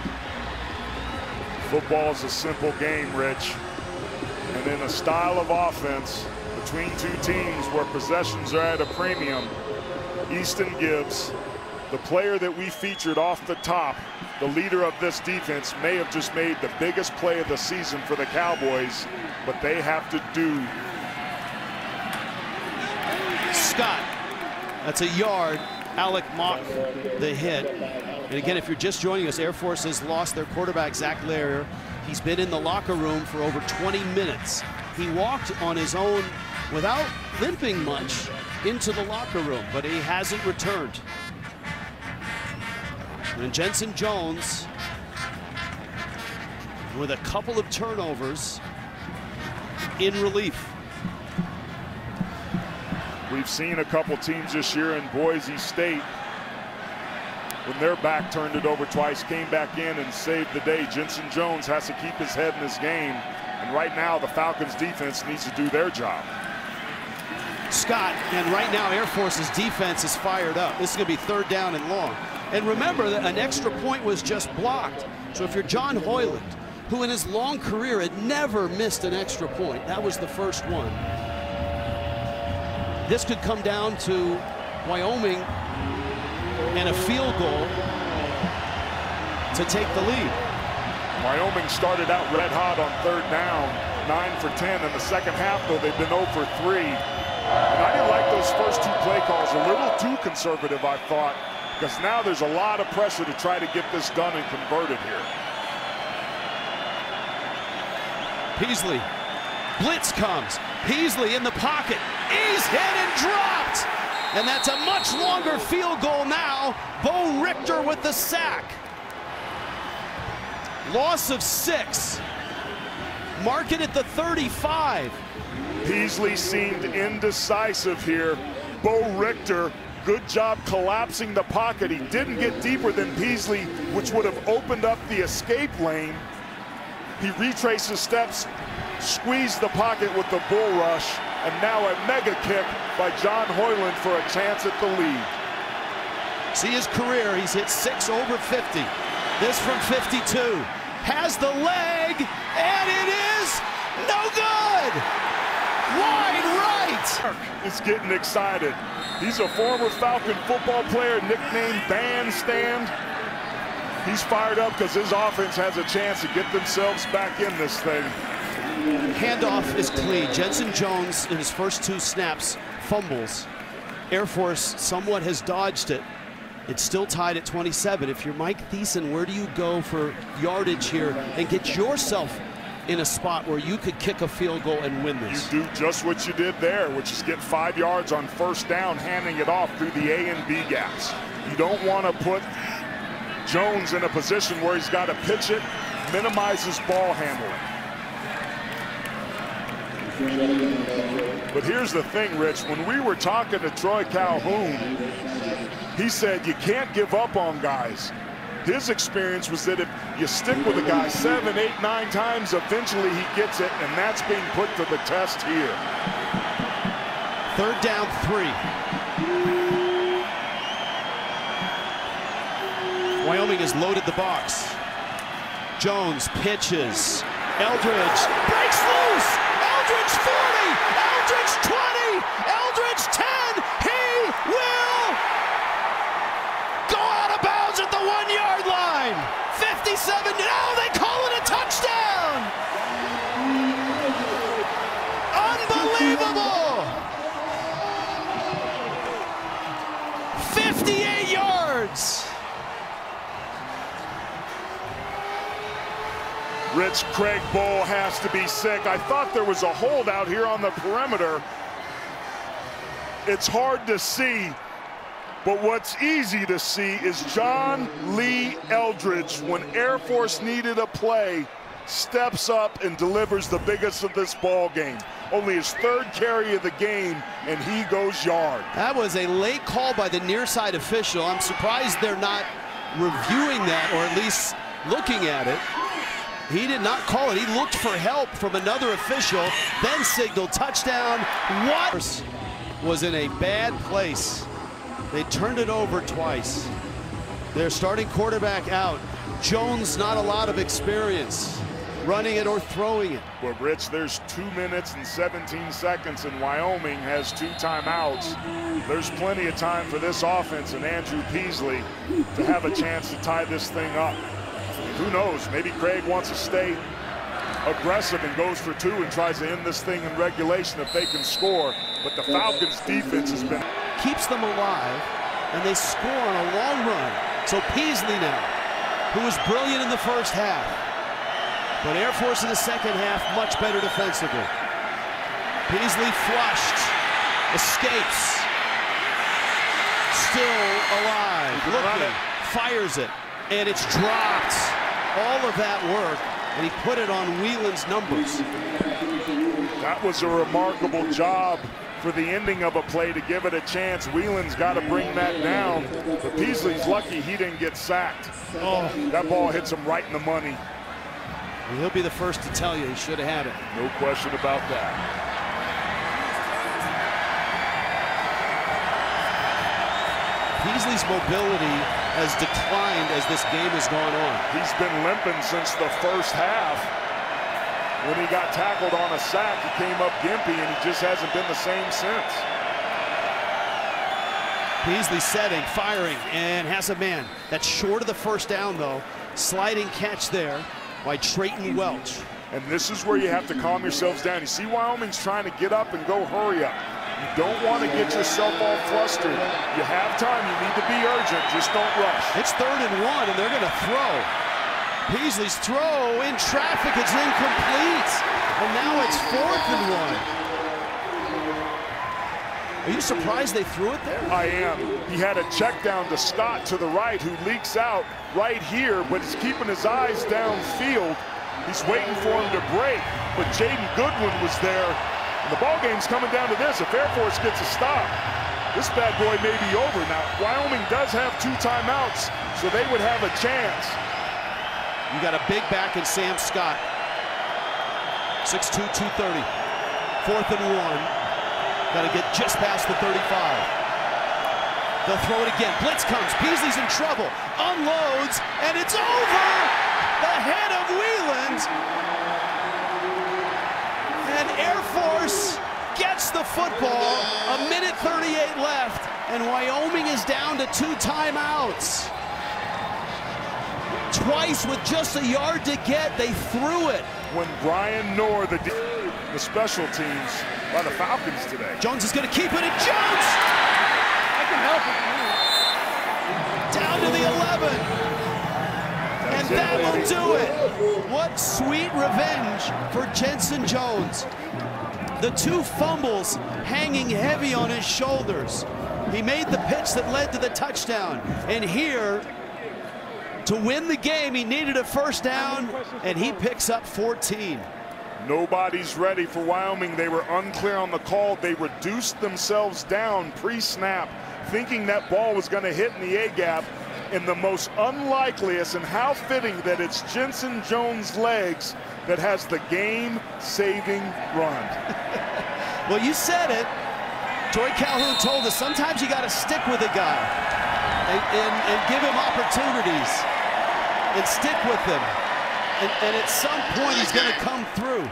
Football is a simple game, Rich. And in a style of offense, between two teams where possessions are at a premium. Easton Gibbs, the player that we featured off the top, the leader of this defense, may have just made the biggest play of the season for the Cowboys, but they have to do. Scott, that's a yard. Alec Mock, the hit. And again, if you're just joining us, Air Force has lost their quarterback, Zac Larrier. He's been in the locker room for over 20 minutes. He walked on his own without limping much into the locker room, but he hasn't returned. And Jensen Jones with a couple of turnovers in relief. We've seen a couple teams this year in Boise State when their back turned it over twice, came back in and saved the day. Jensen Jones has to keep his head in his game. And right now, the Falcons defense needs to do their job. Scott, and right now Air Force's defense is fired up. This is going to be third down and long. And remember that an extra point was just blocked. So if you're John Hoyland, who in his long career had never missed an extra point, that was the first one. This could come down to Wyoming and a field goal to take the lead. Wyoming started out red hot on third down, 9 for 10. In the second half, though, they've been 0 for 3. And I didn't like those first two play calls. A little too conservative, I thought, because now there's a lot of pressure to try to get this done and converted here. Peasley. Blitz comes. Peasley in the pocket. He's hit and dropped. And that's a much longer field goal now. Bo Richter with the sack. Loss of six. Mark it at the 35. Peasley seemed indecisive here. Bo Richter, good job collapsing the pocket. He didn't get deeper than Peasley, which would have opened up the escape lane. He retraced his steps, squeezed the pocket with the bull rush, and now a mega kick by John Hoyland for a chance at the lead. See his career, he's hit six over 50. This from 52. Has the leg, and it is no good! Wide right! Is getting excited. He's a former Falcon football player nicknamed Bandstand. He's fired up because his offense has a chance to get themselves back in this thing. Handoff is clean. Jensen Jones in his first two snaps fumbles. Air Force somewhat has dodged it. It's still tied at 27. If you're Mike Thiesen, where do you go for yardage here and get yourself in a spot where you could kick a field goal and win this? You do just what you did there, which is get five yards on first down, handing it off through the A and B gaps. You don't want to put Jones in a position where he's got to pitch it, minimize his ball handling. But here's the thing, Rich. When we were talking to Troy Calhoun, he said you can't give up on guys. His experience was that if you stick with a guy seven, eight, nine times, eventually he gets it, and that's being put to the test here. Third down, three. Wyoming has loaded the box. Jones pitches. Eldridge breaks loose. Eldridge 40. Eldridge 20. Eldridge 10. 57. Now they call it a touchdown. Unbelievable. 58 yards. Rich Craig Bohl has to be sick. I thought there was a holdout here on the perimeter. It's hard to see, but what's easy to see is John Lee Eldridge, when Air Force needed a play, steps up and delivers the biggest of this ball game. Only his third carry of the game, and he goes yard. That was a late call by the near side official. I'm surprised they're not reviewing that or at least looking at it. He did not call it. He looked for help from another official, then signaled touchdown. What was in a bad place. They turned it over twice. Their starting quarterback out. Jones not a lot of experience running it or throwing it. Well, Rich, there's two minutes and 17 seconds, and Wyoming has two timeouts. There's plenty of time for this offense and Andrew Peasley to have a chance to tie this thing up. Who knows? Maybe Craig wants to stay aggressive and goes for two and tries to end this thing in regulation if they can score. But the Falcons' defense has been keeps them alive, and they score on a long run. So Peasley now, who was brilliant in the first half, but Air Force in the second half much better defensively. Peasley flushed, escapes, still alive, looking, fires it, and it's dropped. All of that work, and he put it on Wieland's numbers. That was a remarkable job for the ending of a play to give it a chance. Wieland's got to bring that down. But Peasley's lucky he didn't get sacked. Oh, that ball hits him right in the money. He'll be the first to tell you he should have had it. No question about that. Peasley's mobility has declined as this game has gone on. He's been limping since the first half. When he got tackled on a sack, he came up gimpy, and he just hasn't been the same since. Peasley setting, firing, and has a man. That's short of the first down, though. Sliding catch there. by Treyton Welch. And this is where you have to calm yourselves down. You see Wyoming's trying to get up and go hurry up. You don't want to get yourself all flustered. You have time. You need to be urgent. Just don't rush. It's third and one, and they're going to throw. Peasley's throw in traffic. It's incomplete. And now it's fourth and one. Are you surprised they threw it there? I am. He had a check down to Scott to the right who leaks out right here, but he's keeping his eyes downfield. He's waiting for him to break, but Jaden Goodwin was there. And the ball game's coming down to this. If Air Force gets a stop, this bad boy may be over. Now, Wyoming does have two timeouts, so they would have a chance. You got a big back in Sam Scott. 6'2", 230. Fourth and one. Got to get just past the 35. They'll throw it again. Blitz comes. Peasley's in trouble. Unloads, and it's over the head of Wieland! And Air Force gets the football. A minute 38 left, and Wyoming is down to two timeouts. Twice with just a yard to get, they threw it. When Brian Knorr, the, the special teams, by the Falcons today. Jones is going to keep it, and Jones! I can help it. Down to the 11. and that will do it. What sweet revenge for Jensen Jones. The two fumbles hanging heavy on his shoulders. He made the pitch that led to the touchdown. And here, to win the game, he needed a first down, and he picks up 14. Nobody's ready for Wyoming. They were unclear on the call. They reduced themselves down pre-snap, thinking that ball was going to hit in the A-gap. In the most unlikeliest, and how fitting that it's Jensen Jones' legs that has the game-saving run. well, you said it. Troy Calhoun told us sometimes you got to stick with a guy and, and, and give him opportunities and stick with him. And, and at some point, he's going to come through.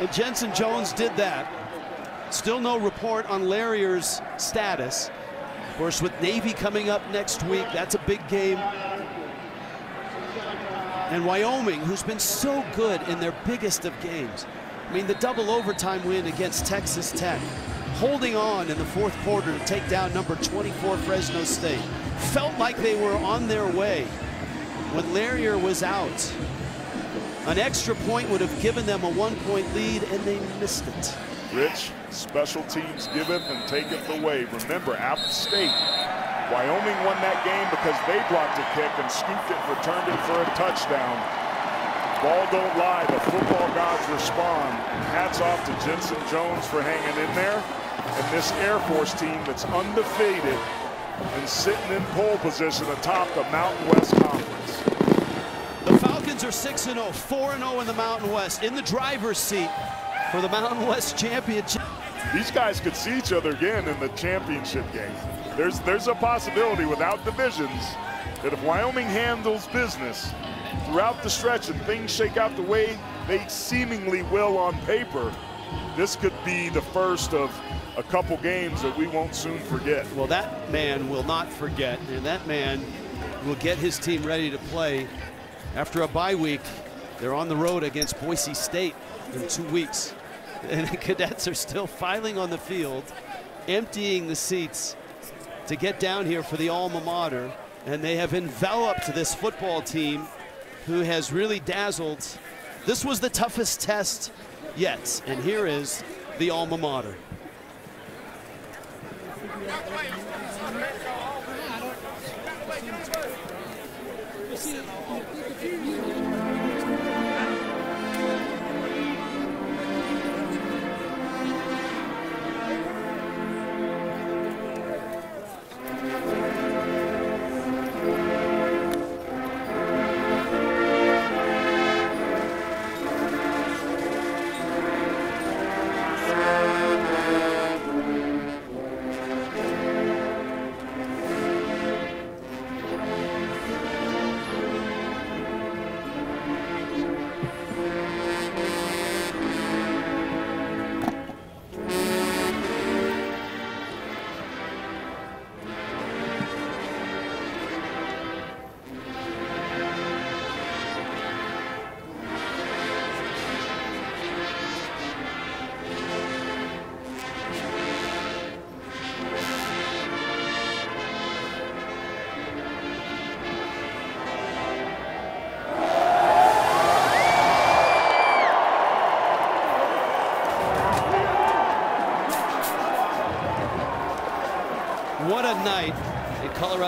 And Jensen Jones did that. Still no report on Larrier's status. Of course, with Navy coming up next week, that's a big game. And Wyoming, who's been so good in their biggest of games. I mean, the double overtime win against Texas Tech, holding on in the fourth quarter to take down number 24 Fresno State. Felt like they were on their way when Larrier was out. An extra point would have given them a one-point lead, and they missed it. Rich, special teams give it and take it away. Remember, out App State, Wyoming won that game because they blocked a kick and scooped it returned it for a touchdown. Ball don't lie. The football gods respond. Hats off to Jensen Jones for hanging in there. And this Air Force team that's undefeated and sitting in pole position atop the Mountain West Conference. The Falcons are 6-0, 4-0 in the Mountain West, in the driver's seat for the Mountain West Championship. These guys could see each other again in the championship game. There's, there's a possibility without divisions that if Wyoming handles business throughout the stretch and things shake out the way they seemingly will on paper, this could be the first of a couple games that we won't soon forget. Well, that man will not forget, and that man will get his team ready to play after a bye week, they're on the road against Boise State in two weeks. And the cadets are still filing on the field, emptying the seats to get down here for the alma mater. And they have enveloped this football team who has really dazzled. This was the toughest test yet. And here is the alma mater. You see,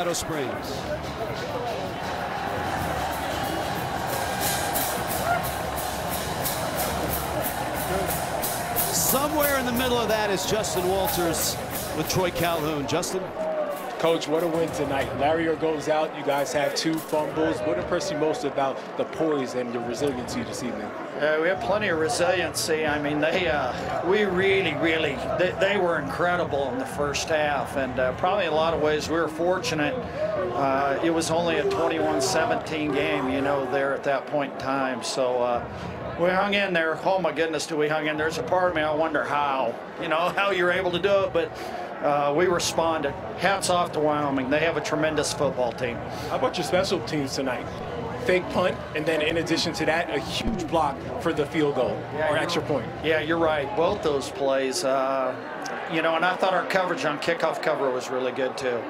Colorado Springs. Somewhere in the middle of that is Justin Walters with Troy Calhoun. Justin? Coach, what a win tonight. Larrier goes out. You guys have two fumbles. What impressed you most about the poise and the resiliency this evening? Yeah, we have plenty of resiliency. I mean, they, uh, we really, really, they, they, were incredible in the first half, and uh, probably in a lot of ways we were fortunate. Uh, it was only a 21-17 game, you know, there at that point in time. So uh, we hung in there. Oh my goodness, do we hung in? there? There's a part of me I wonder how, you know, how you're able to do it, but. Uh, we responded. Hats off to Wyoming. They have a tremendous football team. How about your special teams tonight? Fake punt, and then in addition to that, a huge block for the field goal yeah, or extra point. Yeah, you're right. Both those plays. Uh, you know, and I thought our coverage on kickoff cover was really good too.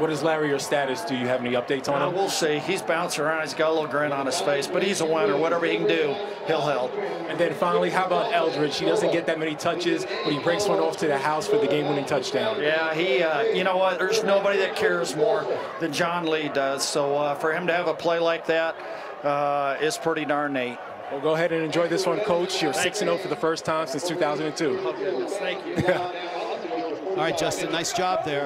What is Larrier's status? Do you have any updates on uh, him? We'll see. He's bouncing around. He's got a little grin on his face, but he's a winner. Whatever he can do, he'll help. And then finally, how about Eldridge? He doesn't get that many touches, but he breaks one off to the house for the game-winning touchdown. Yeah, he. Uh, you know what? There's nobody that cares more than John Lee does. So uh, for him to have a play like that uh, is pretty darn neat. Well, go ahead and enjoy this one, Coach. You're 6-0 for the first time since 2002. Oh, goodness. Thank you. All right, Justin, nice job there.